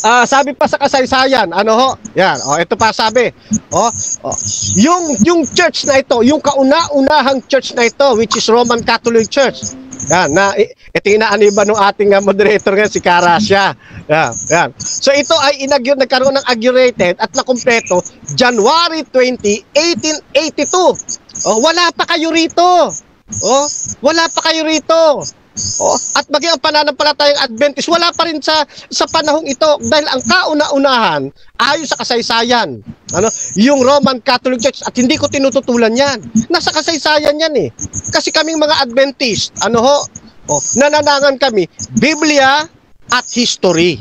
ah, sabi pa sa kasaysayan, ano ho? Yan, oh, ito pa sabi. Oh, oh, yung yung church na ito, yung kauna-unahang church na ito which is Roman Catholic Church. Yan, na ito inaaniba ng ating ah, moderator ngayon si Karasya. Yan, yan. So ito ay inagyo nagkaroon ng inaugurated at nakumpleto January 20, 1882. Oh, wala pa kayo rito. Oh, wala pa kayo rito. Oh, at maging ang pananampalatayang Adventist wala pa rin sa sa panahong ito dahil ang kauna-unahan ayon sa kasaysayan. Ano, yung Roman Catholic Church at hindi ko tinututulan 'yan. Nasa kasaysayan 'yan eh. Kasi kaming mga Adventist, ano ho? Oh, nananangan kami Biblia at history.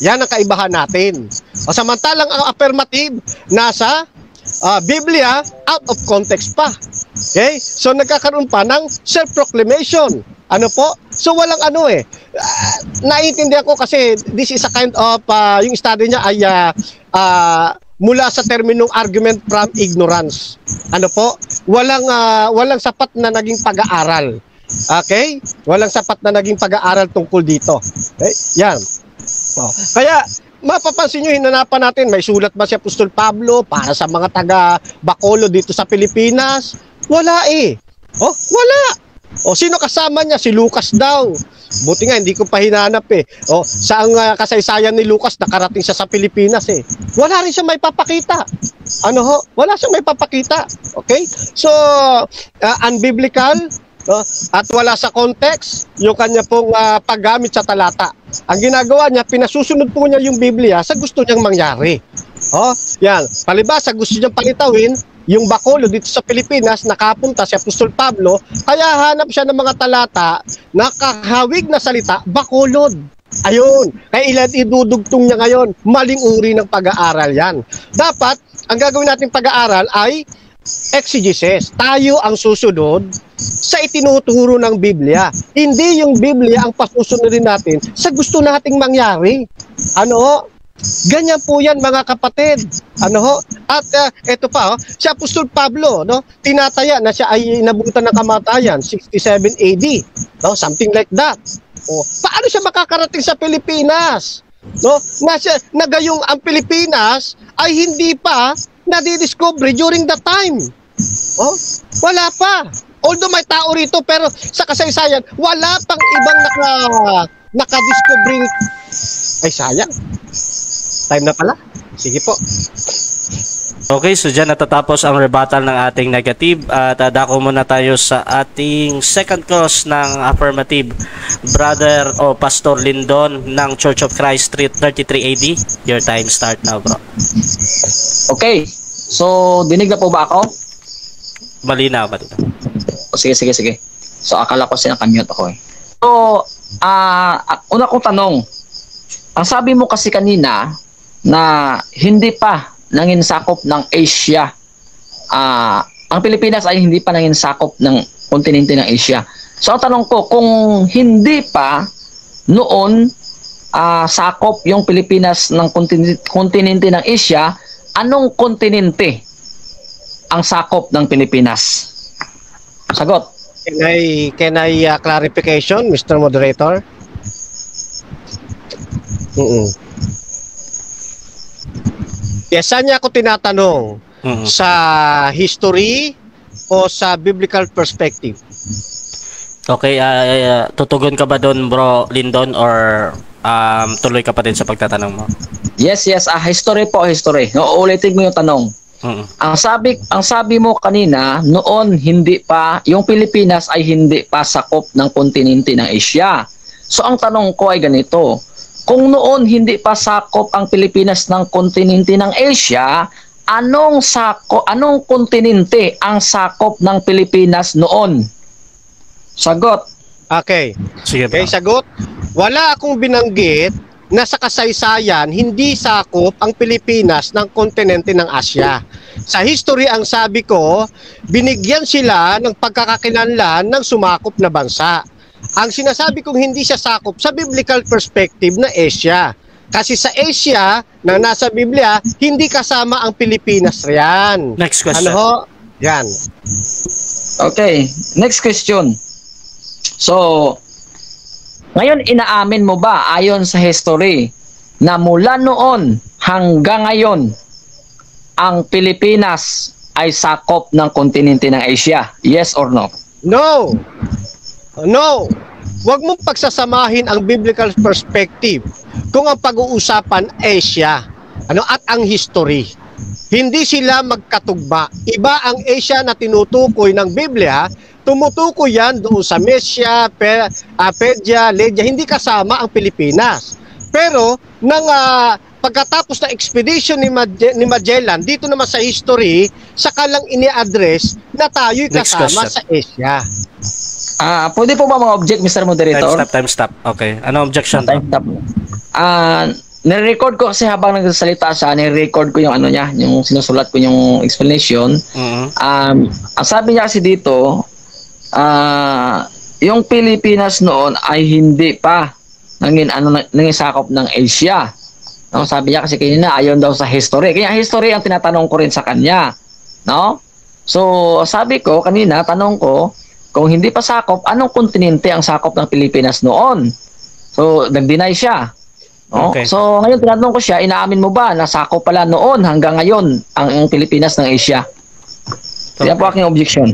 Yan ang kaibahan natin. O samantalang ang affirmative nasa ah, Biblia out of context pa. Okay? So nagkakaroon pa ng self-proclamation. Ano po? So walang ano eh. Ah, naiintindihan ko kasi this is a kind of ah, yung study niya ay ah, ah, mula sa terminong argument from ignorance. Ano po? Walang ah, walang sapat na naging pag-aaral. Okay? Walang sapat na naging pag-aaral tungkol dito. Okay? Yan. Oh. Kaya mapapansin nyo, hinanapan natin, may sulat ba si Apostol Pablo para sa mga taga Bacolod dito sa Pilipinas? Wala eh. Oh, wala. O sino kasama niya? Si Lucas daw. Buti nga, hindi ko pa hinanap eh. O, saang uh, kasaysayan ni Lucas, nakarating siya sa Pilipinas eh. Wala rin siya may papakita. Ano ho? Wala siyang may papakita. Okay? So, uh, unbiblical, no? at wala sa context, yung kanya pong uh, paggamit sa talata. Ang ginagawa niya, pinasusunod po niya yung Biblia sa gusto niyang mangyari. Oh, yan. Palibasa, gusto niyang palitawin yung Bacolod dito sa Pilipinas, nakapunta si Apostol Pablo, kaya hanap siya ng mga talata na kahawig na salita, Bacolod. Ayun, kaya ilan idudugtong niya ngayon, maling uri ng pag-aaral yan. Dapat, ang gagawin natin pag-aaral ay exegesis. Tayo ang susunod sa itinuturo ng Biblia. Hindi yung Biblia ang pasusunodin natin sa gusto nating mangyari. Ano? Ganyan po yan mga kapatid. Ano ho? At uh, ito pa, oh, si Apostol Pablo, no? tinataya na siya ay inabutan ng kamatayan, 67 AD. No? Something like that. O, paano siya makakarating sa Pilipinas? No? Na siya, nagayong ang Pilipinas ay hindi pa nadidiscover during the time. Oh, wala pa. Although may tao rito pero sa kasaysayan, wala pang ibang naka naka-discover ay sayang. Time na pala. Sige po. Okay, so dyan natatapos ang rebuttal ng ating negative at uh, dako muna tayo sa ating second cross ng affirmative brother o Pastor Lindon ng Church of Christ Street 33 AD. Your time start now, bro. Okay. So, dinig na po ba ako? Malinaw, malinaw. O, sige, sige, sige. So, akala ko sinakamute ako eh. So, ah, una kong tanong. Ang sabi mo kasi kanina na hindi pa nanginsakop ng Asia. Ah, ang Pilipinas ay hindi pa nanginsakop ng kontinente ng Asia. So, ang tanong ko, kung hindi pa noon ah, sakop yung Pilipinas ng kontinente, kontinente ng Asia, anong kontinente ang sakop ng Pilipinas? Sagot. Can I, can I uh, clarification, Mr. Moderator? Mm Yes, saan niya ako tinatanong? Mhm. Sa history o sa biblical perspective? Okay, ah, tutugon ka ba doon, bro Lindon or um, tuloy ka pa din sa pagtatanong mo? Yes, yes. Ah, history po, history. No, ulitin mo yung tanong. Mhm. Ang sabi, ang sabi mo kanina, noon hindi pa, yung Pilipinas ay hindi pa sakop ng kontinente ng Asia. So ang tanong ko ay ganito, kung noon hindi pa sakop ang Pilipinas ng kontinente ng Asia, anong sako, anong kontinente ang sakop ng Pilipinas noon? Sagot. Okay. Sige. Okay, sagot. Wala akong binanggit na sa kasaysayan hindi sakop ang Pilipinas ng kontinente ng Asya. Sa history ang sabi ko, binigyan sila ng pagkakakilanlan ng sumakop na bansa. Ang sinasabi kong hindi siya sakop sa biblical perspective na Asia. Kasi sa Asia na nasa Biblia, hindi kasama ang Pilipinas riyan. Next Ano question. ho? Yan. Okay, next question. So, ngayon inaamin mo ba ayon sa history na mula noon hanggang ngayon ang Pilipinas ay sakop ng kontinente ng Asia? Yes or no? No. No. Huwag mong pagsasamahin ang biblical perspective kung ang pag-uusapan Asia ano at ang history. Hindi sila magkatugma. Iba ang Asia na tinutukoy ng Biblia, tumutukoy yan doon sa Mesia, Pe, uh, Persia, Lydia, hindi kasama ang Pilipinas. Pero nang ah, pagkatapos ng expedition ni, Mage- ni Magellan, dito naman sa history, saka lang ini-address na tayo'y kasama sa Asia. Ah, pwede po ba mga object Mr. Time Moderator? stop, time stop. Okay. Ano objection? Time stop. Ah, nire-record ko kasi habang nagsasalita siya, nire-record ko yung ano niya, yung sinusulat ko yung explanation. Mhm. Um, ang sabi niya kasi dito, ah, yung Pilipinas noon ay hindi pa nangin ano nangisakop ng Asia. No, sabi niya kasi kanina ayon daw sa history. Kaya history ang tinatanong ko rin sa kanya. No? So, sabi ko kanina, tanong ko, kung hindi pa sakop, anong kontinente ang sakop ng Pilipinas noon? So, nag-deny siya. No? Okay. So, ngayon tinatanong ko siya, inaamin mo ba na sakop pala noon hanggang ngayon ang, ang Pilipinas ng Asia? Yan po aking objection.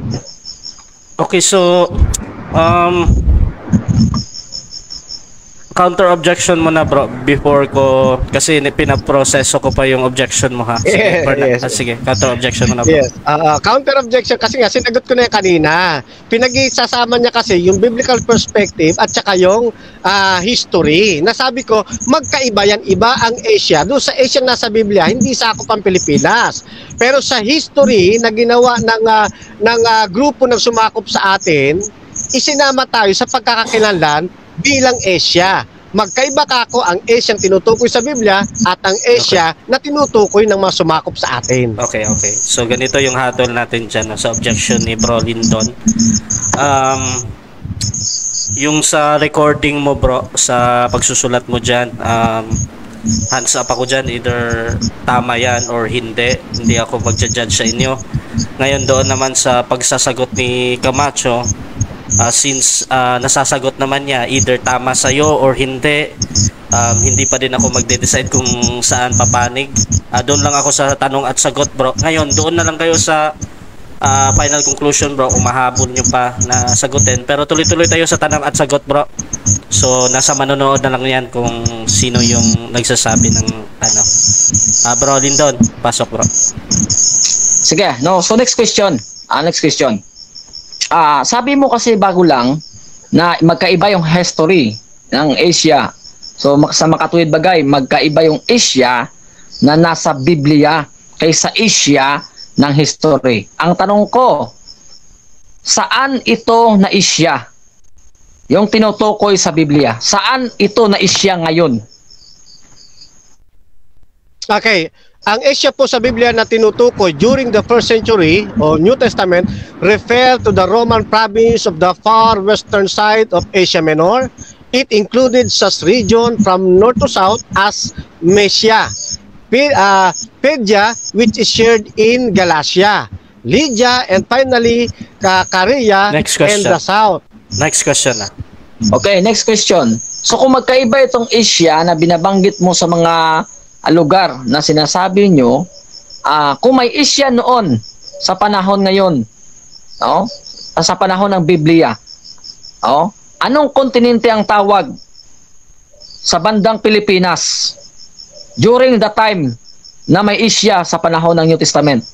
Okay, so Um, counter objection mo na bro before ko kasi pinaproseso ko pa yung objection mo ha. Sige, Yes, Bernard. yes. Ah, sige counter objection mo na bro. Yes. Ah, counter objection kasi nga sinagot ko na yan kanina. Pinag-isasama niya kasi yung biblical perspective at saka yung ah, history. Nasabi ko, magkaiba yan. Iba ang Asia. Doon sa Asia na sa Biblia, hindi sakop ang Pilipinas. Pero sa history na ginawa ng ah, ng ah, grupo ng sumakop sa atin, isinama tayo sa pagkakakilanlan bilang Asia. Magkaiba ka ako ang Asia ang tinutukoy sa Biblia at ang Asia na tinutukoy ng mga sumakop sa atin. Okay, okay. So ganito yung hatol natin dyan no, sa objection ni Bro Lindon. Um, yung sa recording mo bro, sa pagsusulat mo dyan, um, hands up ako dyan, either tama yan or hindi. Hindi ako magja-judge sa inyo. Ngayon doon naman sa pagsasagot ni Camacho, ah, since ah, nasasagot naman niya either tama sa'yo or hindi, um, hindi pa din ako magde-decide kung saan papanig. Ah, doon lang ako sa tanong at sagot bro. Ngayon, doon na lang kayo sa ah, final conclusion bro. Umahabol nyo pa na sagutin. Pero tuloy-tuloy tayo sa tanong at sagot bro. So, nasa manonood na lang yan kung sino yung nagsasabi ng ano. Ah, bro, Lindon, pasok bro. Sige, no. So next question. Ah, next question. Ah, sabi mo kasi bago lang na magkaiba yung history ng Asia. So sa makatuwid bagay, magkaiba yung Asia na nasa Biblia kaysa Asia ng history. Ang tanong ko, saan ito na Asia? Yung tinutukoy sa Biblia. Saan ito na Asia ngayon? Okay. Ang Asia po sa Biblia na tinutukoy during the first century o New Testament refer to the Roman province of the far western side of Asia Minor. It included such region from north to south as Mesia, uh, Pedia, which is shared in Galatia, Lydia, and finally Ka- Caria and the south. Next question na. Okay, next question. So kung magkaiba itong Asia na binabanggit mo sa mga lugar na sinasabi nyo, ah, kung may Asia noon sa panahon ngayon, no? Ah, sa panahon ng Biblia, no? anong kontinente ang tawag sa bandang Pilipinas during the time na may Asia sa panahon ng New Testament?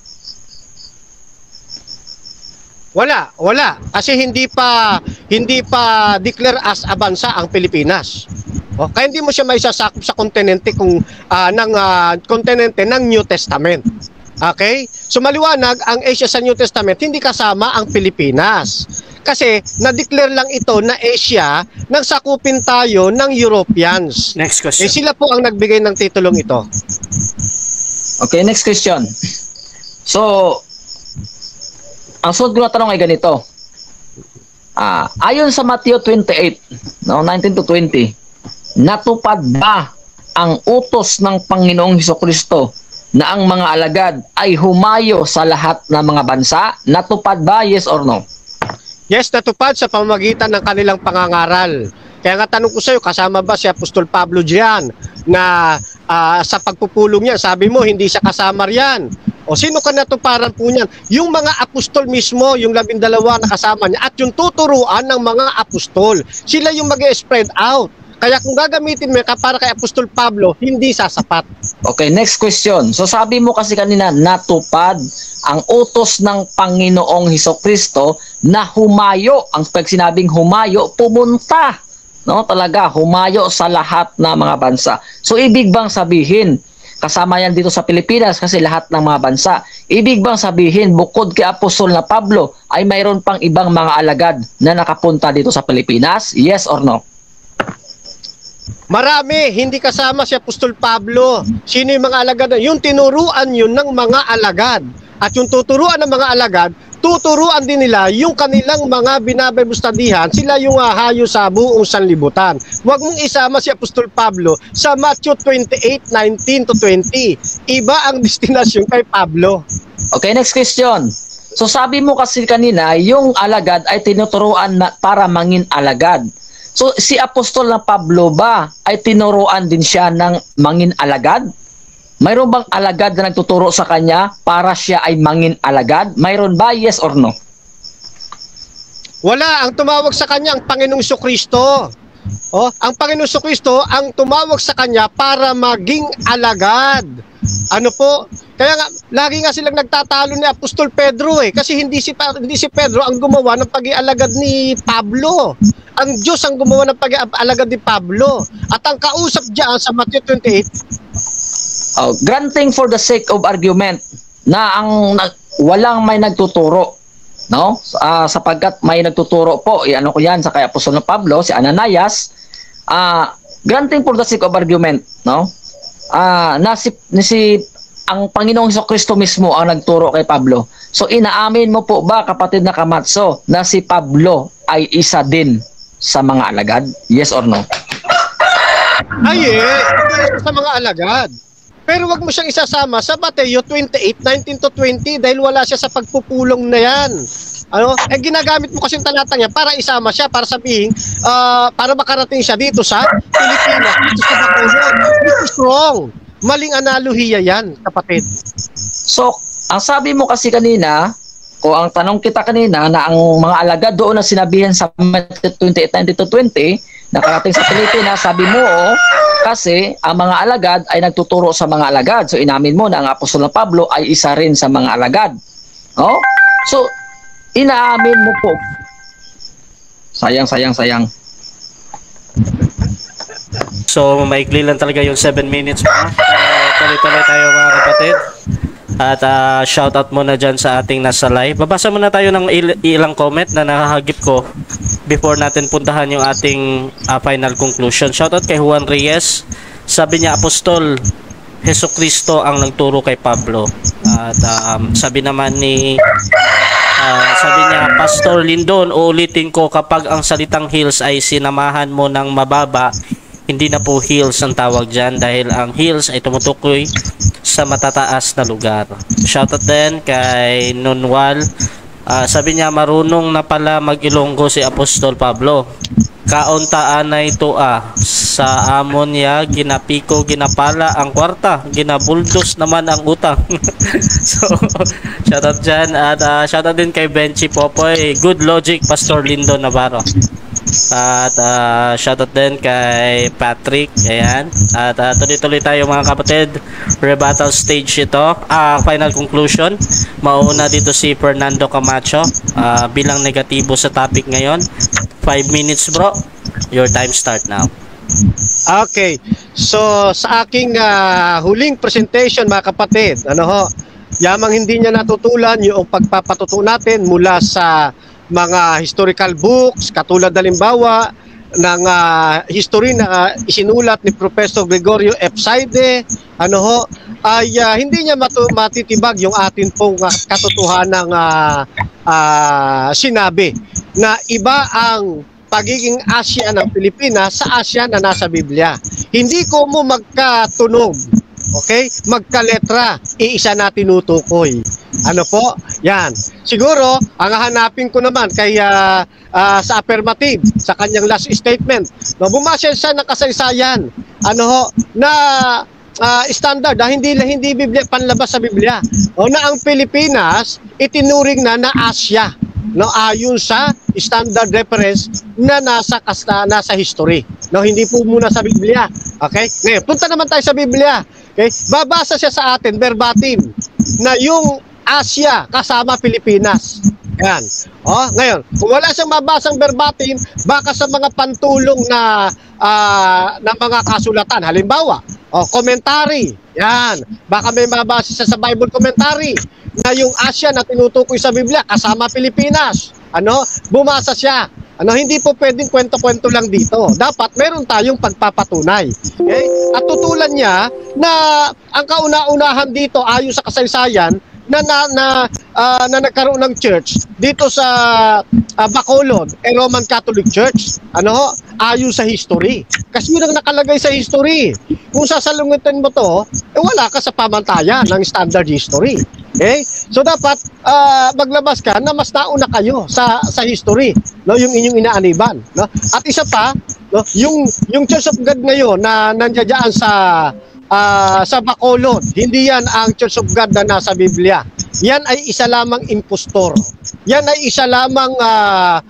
Wala, wala. Kasi hindi pa hindi pa declare as a bansa ang Pilipinas. O, kaya hindi mo siya may sasakop sa kontinente kung ah, ng ah, kontinente ng New Testament. Okay? So maliwanag ang Asia sa New Testament hindi kasama ang Pilipinas. Kasi na-declare lang ito na Asia nang sakupin tayo ng Europeans. Next Eh question. sila po ang nagbigay ng titulong ito. Okay, next question. So, ang sunod ko na tanong ay ganito. Ah, ayon sa Matthew 28, no, 19 to 20, natupad ba ang utos ng Panginoong Heso Kristo na ang mga alagad ay humayo sa lahat ng mga bansa? Natupad ba, yes or no? Yes, natupad sa pamamagitan ng kanilang pangangaral. Kaya nga tanong ko sa iyo, kasama ba si Apostol Pablo diyan na ah, sa pagpupulong niya, sabi mo hindi siya kasama riyan. O sino ka natuparan po niyan? Yung mga apostol mismo, yung labindalawa na kasama niya at yung tuturuan ng mga apostol. Sila yung mag spread out. Kaya kung gagamitin mo para kay Apostol Pablo, hindi sasapat. Okay, next question. So sabi mo kasi kanina natupad ang utos ng Panginoong Heso Kristo na humayo. Ang pag sinabing humayo, pumunta. No, talaga humayo sa lahat ng mga bansa. So ibig bang sabihin kasama yan dito sa Pilipinas kasi lahat ng mga bansa. Ibig bang sabihin bukod kay Apostol na Pablo ay mayroon pang ibang mga alagad na nakapunta dito sa Pilipinas? Yes or no? Marami, hindi kasama si Apostol Pablo. Sino yung mga alagad? Yung tinuruan yun ng mga alagad. At yung tuturuan ng mga alagad, tuturuan din nila yung kanilang mga binabaybustadihan, sila yung hahayo sa buong sanlibutan. Huwag mong isama si Apostol Pablo sa Matthew 28, 19 to 20. Iba ang destinasyon kay Pablo. Okay, next question. So sabi mo kasi kanina, yung alagad ay tinuturuan na para mangin alagad. So si Apostol na Pablo ba ay tinuruan din siya ng mangin alagad? Mayroon bang alagad na nagtuturo sa kanya para siya ay mangin alagad? Mayroon ba? Yes or no? Wala, ang tumawag sa kanya ang Panginoong Kristo. Oh, ang Panginoong Kristo ang tumawag sa kanya para maging alagad. Ano po? Kaya nga lagi nga silang nagtatalo ni Apostol Pedro eh kasi hindi si hindi si Pedro ang gumawa ng pag-ialagad ni Pablo. Ang Diyos ang gumawa ng pag-ialagad ni Pablo. At ang kausap diyan sa Matthew 28, Oh, granting for the sake of argument na ang na, walang may nagtuturo no Ah, sapagkat may nagtuturo po eh, ano ko yan sa kay Apostol Pablo si Ananias ah granting for the sake of argument no ah na si, ni si ang Panginoong Hesus Kristo mismo ang nagturo kay Pablo. So inaamin mo po ba kapatid na kamatso na si Pablo ay isa din sa mga alagad? Yes or no? Ay eh, sa mga alagad. Pero wag mo siyang isasama sa Mateo 28, 19 to 20 dahil wala siya sa pagpupulong na yan. Ano? Eh ginagamit mo kasi yung talata niya para isama siya, para sabihin, ah, para makarating siya dito sa Pilipinas, dito sa Bacolod. This is wrong. Maling analohiya yan, kapatid. So, ang sabi mo kasi kanina, o ang tanong kita kanina na ang mga alagad doon na sinabihan sa Matthew 28, 19 to 20, nakarating sa Pilipinas, sabi mo, oh, kasi ang mga alagad ay nagtuturo sa mga alagad. So, inamin mo na ang Apostol na Pablo ay isa rin sa mga alagad. Oh? So, inaamin mo po. Sayang, sayang, sayang. So, maikli lang talaga yung 7 minutes mo. Uh, tuloy-tuloy tayo mga kapatid. At uh, shoutout muna dyan sa ating nasa live. Babasa muna tayo ng il- ilang comment na nakahagip ko before natin puntahan yung ating uh, final conclusion. Shoutout kay Juan Reyes. Sabi niya, Apostol, Heso Kristo ang nagturo kay Pablo. At um, sabi naman ni Ah, sabi niya, Pastor Lindon, uulitin ko kapag ang salitang hills ay sinamahan mo ng mababa, hindi na po hills ang tawag dyan dahil ang hills ay tumutukoy sa matataas na lugar. Shoutout din kay Nunwal. Ah, sabi niya, marunong na pala mag-ilonggo si Apostol Pablo. Kauntaan na ito ah. Sa amon niya, ginapiko, ginapala ang kwarta. Ginabuldos naman ang utang. so, shoutout dyan. At uh, shoutout din kay Benchy Popoy. Good logic, Pastor Lindo Navarro. At uh, shoutout din kay Patrick. Ayan. At uh, tuloy-tuloy tayo mga kapatid. Rebuttal stage ito. Ah, final conclusion. Mauna dito si Fernando Camacho ah, bilang negatibo sa topic ngayon. 5 minutes bro. Your time start now. Okay. So sa aking ah, huling presentation mga kapatid, ano ho, yamang hindi niya natutulan yung pagpapatuto natin mula sa mga historical books, katulad halimbawa ng ah, history na ah, isinulat ni Professor Gregorio F. Saide, ano ho, ay ah, hindi niya matu- matitibag yung atin pong uh, katotohanan uh, sinabi na iba ang pagiging Asya ng Pilipinas sa Asya na nasa Biblia. Hindi ko mo magkatunog, okay? Magkaletra, iisa na tinutukoy. Ano po? Yan. Siguro, ang hahanapin ko naman kay ah, ah, sa affirmative, sa kanyang last statement, no, bumasa siya ng kasaysayan. Ano ho, na ah, standard, ah, hindi hindi Biblia panlabas sa Biblia. O na ang Pilipinas itinuring na na Asya no ayon sa standard reference na nasa kasta nasa history no hindi po muna sa Biblia okay ngayon punta naman tayo sa Biblia okay babasa siya sa atin verbatim na yung Asia kasama Pilipinas yan oh ngayon kung wala siyang mabasang verbatim baka sa mga pantulong na ah, na mga kasulatan halimbawa oh commentary yan baka may mabasa siya sa Bible commentary na yung Asia na tinutukoy sa Biblia kasama Pilipinas. Ano? Bumasa siya. Ano, hindi po pwedeng kwento-kwento lang dito. Dapat meron tayong pagpapatunay. Okay? At tutulan niya na ang kauna-unahan dito ayon sa kasaysayan na na na, ah, na nagkaroon ng church dito sa ah, Bacolod, eh, Roman Catholic Church. Ano ho? Ayon sa history. Kasi yun ang nakalagay sa history. Kung sasalungitin mo to, eh wala ka sa pamantayan ng standard history. Okay? So dapat ah, maglabas ka na mas nauna kayo sa sa history, no, yung inyong inaaniban, no? At isa pa, no, yung yung Church of God ngayon na nandiyan sa ah, sa Bacolod, hindi yan ang Church of God na nasa Biblia. Yan ay isa lamang impostor. Yan ay isa lamang ah,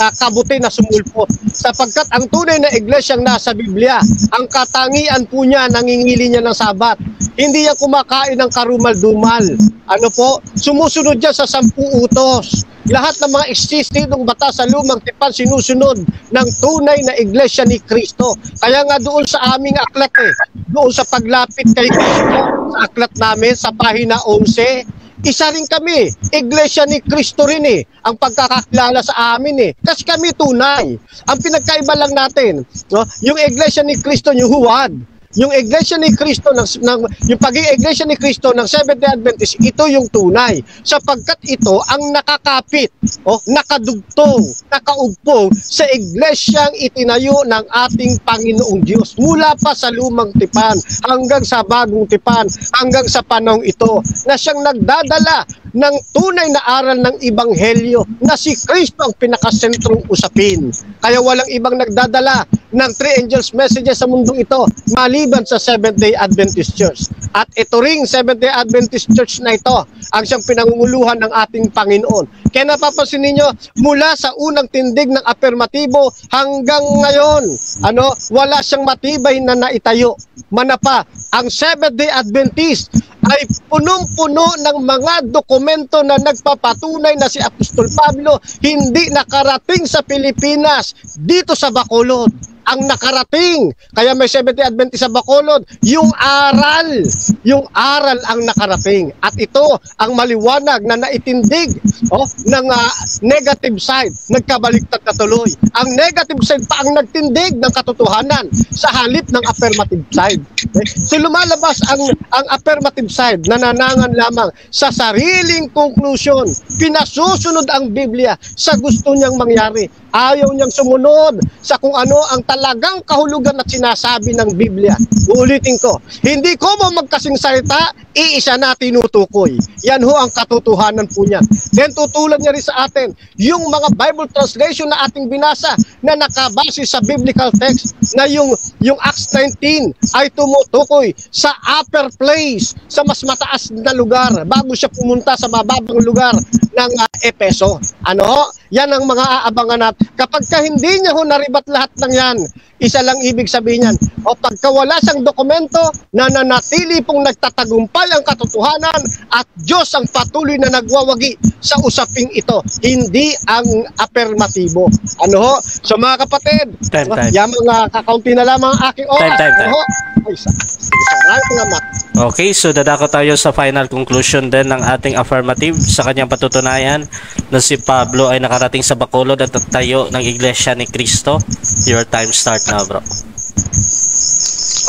uh, kabuti na sumulpo. Sapagkat ang tunay na iglesyang nasa Biblia, ang katangian po niya, nangingili niya ng sabat. Hindi yan kumakain ng karumal-dumal. Ano po? Sumusunod niya sa sampu utos. Lahat ng mga existing batas sa lumang tipan sinusunod ng tunay na iglesia ni Kristo. Kaya nga doon sa aming aklat eh, doon sa paglapit kay Kristo, sa aklat namin sa pahina 11, isa rin kami. Iglesia ni Kristo rin eh. Ang pagkakakilala sa amin eh. Kasi kami tunay. Ang pinagkaiba lang natin, no? yung iglesia ni Kristo, yung huwad yung iglesia ni Kristo ng, ng yung pagiging iglesia ni Kristo ng Seventh-day Adventist ito yung tunay sapagkat ito ang nakakapit o nakadugtong nakaugpong sa iglesyang itinayo ng ating Panginoong Diyos mula pa sa lumang tipan hanggang sa bagong tipan hanggang sa panahong ito na siyang nagdadala ng tunay na aral ng Ibanghelyo na si Kristo ang pinakasentrong usapin. Kaya walang ibang nagdadala ng three angels messages sa mundong ito maliban sa Seventh-day Adventist Church. At ito ring Seventh-day Adventist Church na ito ang siyang pinangunguluhan ng ating Panginoon. Kaya napapansin ninyo, mula sa unang tindig ng afirmatibo hanggang ngayon, ano, wala siyang matibay na naitayo. Manapa, ang Seventh-day Adventist ay punong-puno ng mga dokumento na nagpapatunay na si Apostol Pablo hindi nakarating sa Pilipinas dito sa Bacolod ang nakarating. Kaya may 70 Adventist sa Bacolod, yung aral, yung aral ang nakarating. At ito ang maliwanag na naitindig oh, ng uh, negative side, nagkabaliktad na tuloy. Ang negative side pa ang nagtindig ng katotohanan sa halip ng affirmative side. Okay? So lumalabas ang, ang affirmative side, nananangan lamang sa sariling conclusion. Pinasusunod ang Biblia sa gusto niyang mangyari. Ayaw niyang sumunod sa kung ano ang talagang kahulugan at sinasabi ng Biblia. Uulitin ko, hindi ko mo magkasing salita, iisa na tinutukoy. Yan ho ang katotohanan po niya. Then tutulad niya rin sa atin, yung mga Bible translation na ating binasa na nakabase sa biblical text na yung, yung Acts 19 ay tumutukoy sa upper place, sa mas mataas na lugar bago siya pumunta sa mababang lugar ng uh, Epeso. Ano? Yan ang mga aabangan natin. Kapag ka hindi niya ho naribat lahat ng yan, isa lang ibig sabihin yan. O pagka wala siyang dokumento, nananatili pong nagtatagumpay ang katotohanan at Diyos ang patuloy na nagwawagi sa usaping ito. Hindi ang affirmatibo. Ano ho? So mga kapatid, Time, time. yan mga kakaunti na lamang ang aking oras. Time, time, time. Ano ho? Ay, sa, sige, maraming salamat. Okay, so dadako tayo sa final conclusion din ng ating affirmative sa kanyang patutunayan na si Pablo ay nakarating sa Bacolod at tayo ng Iglesia ni Cristo. Your time start now, bro.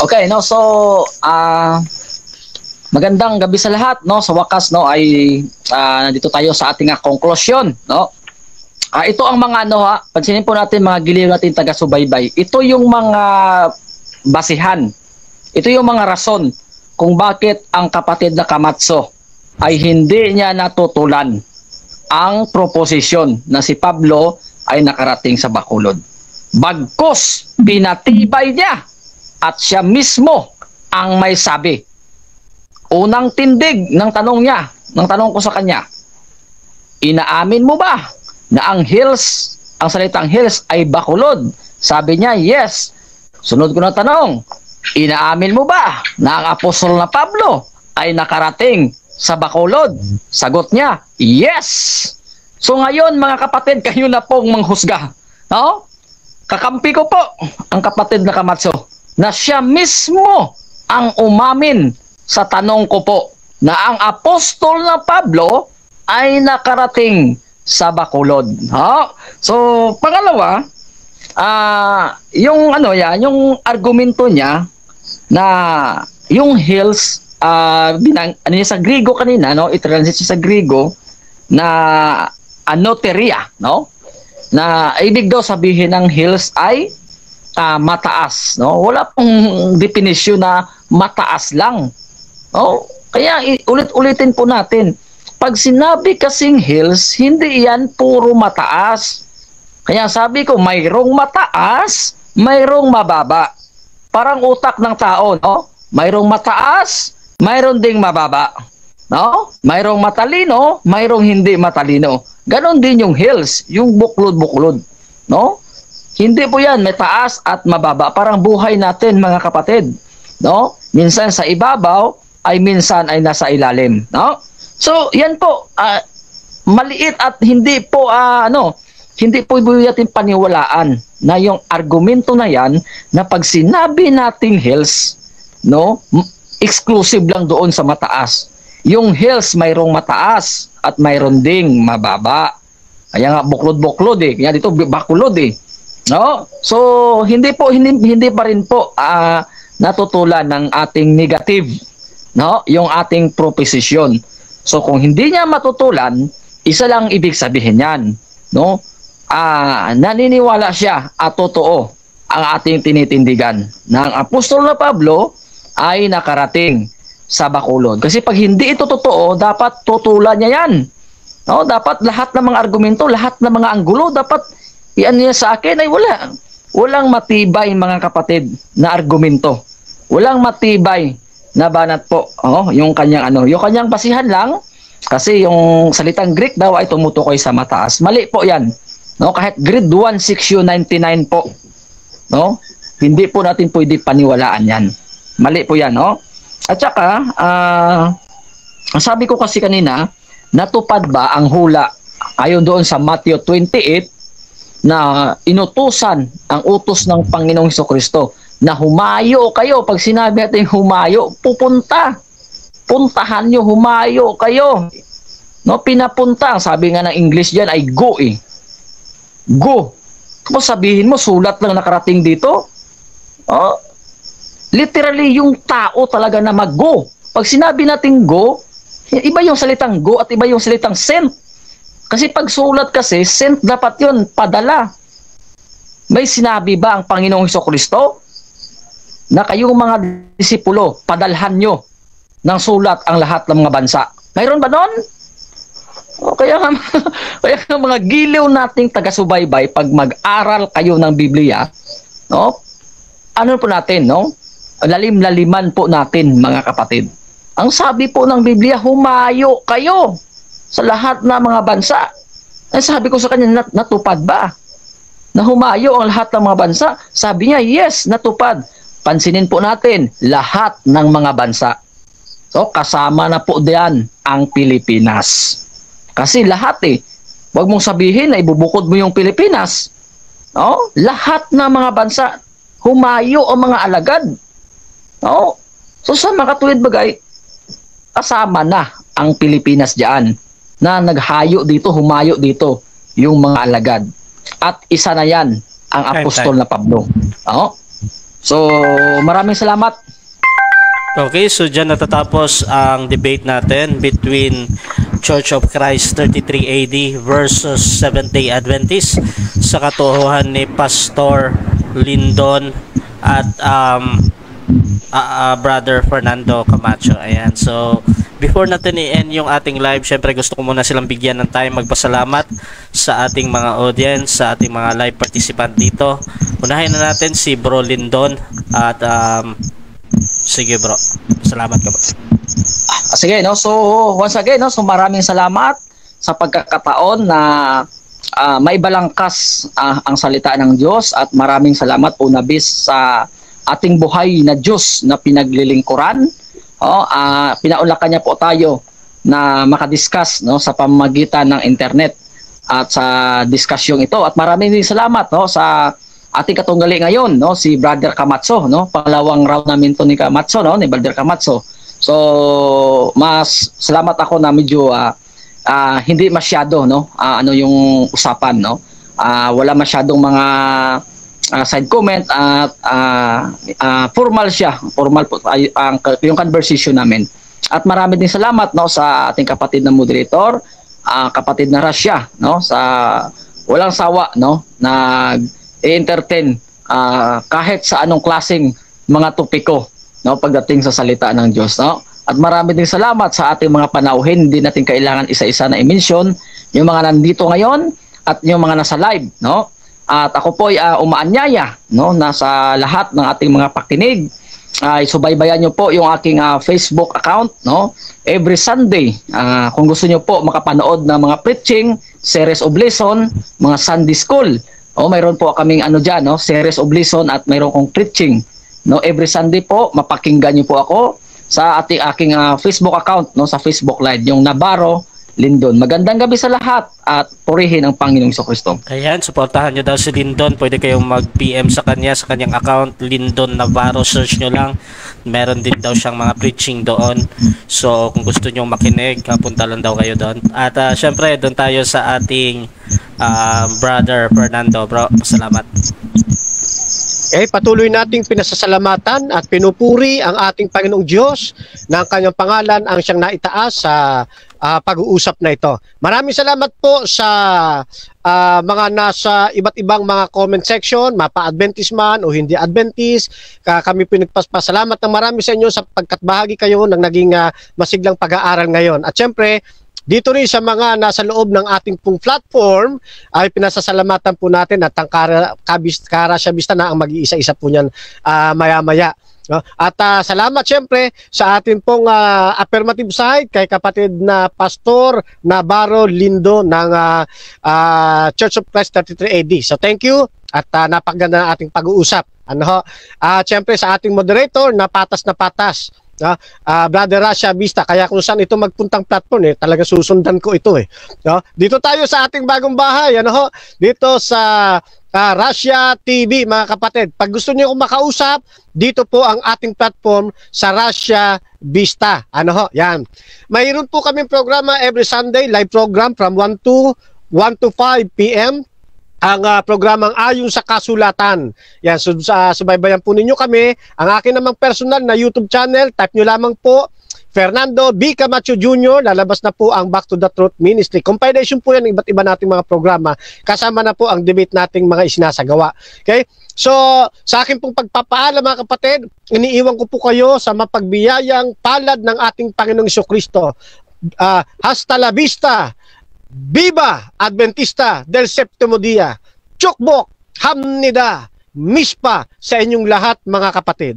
Okay, no, so ah magandang gabi sa lahat, no. Sa wakas no ay ah, nandito tayo sa ating uh, conclusion, no. Ah, ito ang mga ano ha, pansinin po natin mga giliw natin taga-subaybay. Ito yung mga basihan. Ito yung mga rason kung bakit ang kapatid na Kamatso ay hindi niya natutulan ang proposisyon na si Pablo ay nakarating sa Bacolod. Bagkos, pinatibay niya at siya mismo ang may sabi. Unang tindig ng tanong niya, ng tanong ko sa kanya, inaamin mo ba na ang hills, ang salitang hills ay Bacolod? Sabi niya, yes. Sunod ko na tanong, inaamin mo ba na ang apostol na Pablo ay nakarating sa Bacolod? Sagot niya, yes. So ngayon mga kapatid, kayo na pong manghusga. No? Kakampi ko po ang kapatid na Kamatso na siya mismo ang umamin sa tanong ko po na ang apostol na Pablo ay nakarating sa Bacolod. Ha? So, pangalawa, ah yung ano yan, yung argumento niya na yung hills ah binang, ano yun, sa Griego kanina, no? I-translate siya sa Griego na anoteria, no? Na ibig daw sabihin ng hills ay ah, mataas, no? Wala pong definisyon na mataas lang. Oh, kaya ulit-ulitin po natin. Pag sinabi kasing hills, hindi yan puro mataas. Kaya sabi ko, mayroong mataas, mayroong mababa. Parang utak ng tao, no? Mayroong mataas, mayroon ding mababa. No? Mayroong matalino, mayroong hindi matalino. Ganon din yung hills, yung buklod-buklod. no? Hindi po yan, may taas at mababa. Parang buhay natin mga kapatid. No? Minsan sa ibabaw, ay minsan ay nasa ilalim. No? So, yan po. ah, maliit at hindi po, ah, ano, hindi po natin paniwalaan na yung argumento na yan na pag sinabi nating health, no, exclusive lang doon sa mataas. Yung health mayroong mataas at mayroon ding mababa. Kaya nga buklod-buklod eh. Kaya dito bakulod eh. No? So hindi po hindi hindi pa rin po ah, natutulan ng ating negative, no? Yung ating proposition. So kung hindi niya matutulan, isa lang ibig sabihin niyan, no? Ah, naniniwala siya at totoo ang ating tinitindigan ang apostol na Pablo ay nakarating sa Bacolod. Kasi pag hindi ito totoo, dapat tutulan niya yan. No, dapat lahat ng mga argumento, lahat ng mga anggulo dapat iyan niya sa akin ay wala. Walang matibay mga kapatid na argumento. Walang matibay na banat po. Oh, yung kanyang ano, yung kanyang basihan lang kasi yung salitang Greek daw ay tumutukoy sa mataas. Mali po 'yan. No, kahit grade 1 6 99 po. No? Hindi po natin pwede paniwalaan 'yan. Mali po 'yan, no? At saka ah sabi ko kasi kanina, natupad ba ang hula ayon doon sa Matthew 28 na inutusan ang utos ng Panginoong Heso Kristo na humayo kayo. Pag sinabi natin humayo, pupunta. Puntahan nyo, humayo kayo. No, pinapunta. Sabi nga ng English diyan ay go eh. Go. Tapos sabihin mo, sulat lang nakarating dito. Oh, literally yung tao talaga na mag-go. Pag sinabi natin go, iba yung salitang go at iba yung salitang sent. Kasi pag sulat kasi, sent dapat yun, padala. May sinabi ba ang Panginoong Heso Kristo na kayong mga disipulo, padalhan nyo ng sulat ang lahat ng mga bansa? Mayroon ba doon? O kaya nga, kaya nga mga giliw nating taga-subaybay, pag mag-aral kayo ng Biblia, no? ano po natin, no? Lalim-laliman po natin, mga kapatid. Ang sabi po ng Biblia, humayo kayo sa lahat ng mga bansa. Ang sabi ko sa kanya, nat- natupad ba? Na humayo ang lahat ng mga bansa? Sabi niya, yes, natupad. Pansinin po natin, lahat ng mga bansa. So, kasama na po diyan ang Pilipinas. Kasi lahat eh. Huwag mong sabihin na ibubukod mo yung Pilipinas. No? Lahat ng mga bansa, humayo ang mga alagad. No? So sa makatuwid bagay, kasama na ang Pilipinas diyan na naghayo dito, humayo dito yung mga alagad. At isa na yan ang apostol na Pablo. No? So maraming salamat. Okay, so dyan natatapos ang debate natin between Church of Christ 33 AD versus Seventh-day Adventist sa katuhuhan ni Pastor Lindon at um, ah, ah, Brother Fernando Camacho. Ayan, so before natin i-end yung ating live, syempre gusto ko muna silang bigyan ng time magpasalamat sa ating mga audience, sa ating mga live participant dito. Unahin na natin si Bro Lindon at um, sige bro, salamat ka bro. Ah, sige, no? So, once again, no? So, maraming salamat sa pagkakataon na ah, maibalangkas ah, ang salita ng Diyos at maraming salamat po nabis sa ating buhay na Diyos na pinaglilingkuran. Oh, ah, pinaulakan niya po tayo na makadiscuss no sa pamamagitan ng internet at sa diskusyong ito. At maraming salamat no sa ating katunggali ngayon no si Brother Kamatso no pangalawang round namin to ni Kamatso no ni Brother Kamatso. So mas salamat ako na medyo ah, ah, hindi masyado no ah, ano yung usapan no. Ah, wala masyadong mga ah, side comment at ah, ah, formal siya. Formal po ay, ang yung conversation namin. At marami din salamat no sa ating kapatid na moderator. Ah, kapatid na Russia no sa walang sawa no nag entertain ah, kahit sa anong klaseng mga topiko no pagdating sa salita ng Diyos no. At marami din salamat sa ating mga panauhin hindi natin kailangan isa-isa na i-mention yung mga nandito ngayon at yung mga nasa live no at ako po ay ah, umaanyaya no nasa lahat ng ating mga pakinig ay subaybayan nyo po yung aking ah, Facebook account no every Sunday ah, kung gusto nyo po makapanood ng mga preaching series of lesson mga Sunday school O mayroon po kaming ano diyan, no, series of lesson at mayroon kong preaching. No, every Sunday po mapakinggan niyo po ako sa ating aking ah, Facebook account, no, sa Facebook Live, yung Navarro Lindon. Magandang gabi sa lahat at purihin ang Panginoong Kristo. Ayan, supportahan nyo daw si Lindon. Pwede kayong mag-PM sa kanya, sa kanyang account, Lindon Navarro. Search nyo lang. Meron din daw siyang mga preaching doon. So, kung gusto nyo makinig, punta lang daw kayo doon. At ah, syempre, doon tayo sa ating ah, brother Fernando. Bro, salamat. Eh, patuloy nating pinasasalamatan at pinupuri ang ating Panginoong Diyos na ang kanyang pangalan ang siyang naitaas sa ah, pag-uusap na ito. Maraming salamat po sa ah, mga nasa iba't ibang mga comment section, mapa-Adventist man o hindi Adventist. Ka kami pinagpaspasalamat ng marami sa inyo sapagkat bahagi kayo ng naging ah, masiglang pag-aaral ngayon. At syempre, dito rin sa mga nasa loob ng ating pong platform ay pinasasalamatan po natin at ang Kara, Kabis, na ang mag-iisa-isa po niyan ah, maya-maya. No? At ah, salamat syempre sa ating pong ah, affirmative side kay kapatid na Pastor Navarro Lindo ng ah, ah, Church of Christ 33 AD. So thank you at uh, napakaganda ng ating pag-uusap. Ano ho? Ah, syempre sa ating moderator na patas na patas. No? Ah, Brother Rasha Vista kaya kung saan ito magpuntang platform eh talaga susundan ko ito eh. No dito tayo sa ating bagong bahay ano ho? Dito sa ah, Russia TV mga kapatid. Pag gusto niyo akong makausap dito po ang ating platform sa Russia Vista. Ano ho? Yan. Mayroon po kaming programa every Sunday live program from 1 to 1 to 5 PM ang ah, programang Ayon sa Kasulatan. Yan, so, sa subaybayan po ninyo kami. Ang akin namang personal na YouTube channel, type nyo lamang po Fernando B. Camacho Jr. Lalabas na po ang Back to the Truth Ministry. Compilation po yan ng iba't iba nating mga programa. Kasama na po ang debate nating mga isinasagawa. Okay? So, sa akin pong pagpapaalam mga kapatid, iniiwan ko po kayo sa mapagbiyayang palad ng ating Panginoong Kristo. Ah, hasta la vista, Viva Adventista del Septimo Dia. Chukbok, Hamnida, Mispa sa inyong lahat mga kapatid.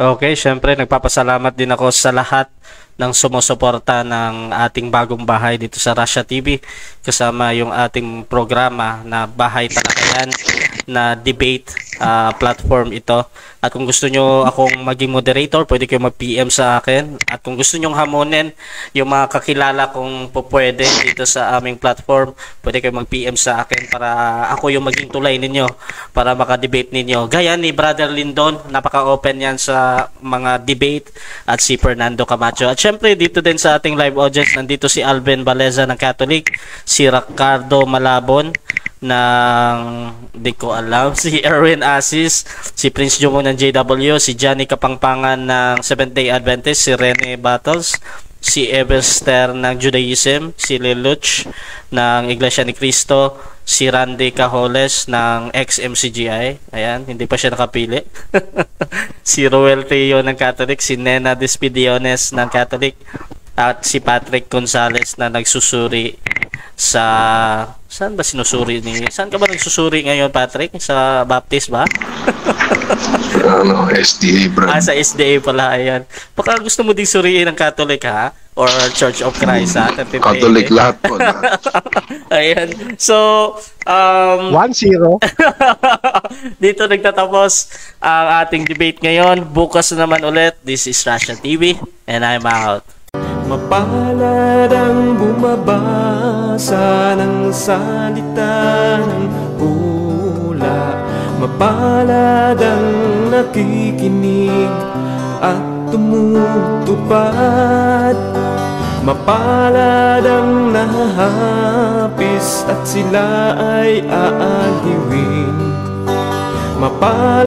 Okay, syempre nagpapasalamat din ako sa lahat ng sumusuporta ng ating bagong bahay dito sa Russia TV kasama yung ating programa na Bahay Talakayan na debate ah, platform ito. At kung gusto nyo akong maging moderator, pwede kayo mag-PM sa akin. At kung gusto nyo hamonin yung mga kakilala kong pupwede dito sa aming platform, pwede kayo mag-PM sa akin para ako yung maging tulay ninyo para maka-debate ninyo. Gaya ni Brother Lindon, napaka-open yan sa mga debate at si Fernando Camacho. At syempre dito din sa ating live audience, nandito si Alvin Baleza ng Catholic, si Ricardo Malabon ng di ko alam si Erwin Asis si Prince Jomo ng JW si Johnny Kapangpangan ng Seventh Day Adventist si Rene Battles si Everster ng Judaism si Leluch ng Iglesia ni Cristo si Randy Cajoles ng XMCGI ayan hindi pa siya nakapili. Si Roel Teo ng Catholic si Nena Despidiones ng Catholic at si Patrick Gonzales na nagsusuri sa saan ba sinusuri ni saan ka ba nagsusuri ngayon Patrick? Sa Baptist ba? Ano, SDA brand. ah sa SDA pala ayan. Baka gusto mo ding suriin ng Catholic ha? Or Church of Christ ha? Tatay Catholic lahat po. lahat. ayan. So um 1-0. dito nagtatapos ang ating debate ngayon. Bukas na naman ulit. This is Russia TV and I'm out Mapalad ang bumabasa ng salita ng hula. Mapalad ang nakikinig at tumutupad. Mapalad ang nahahapis at sila ay aaliwin. Mapalad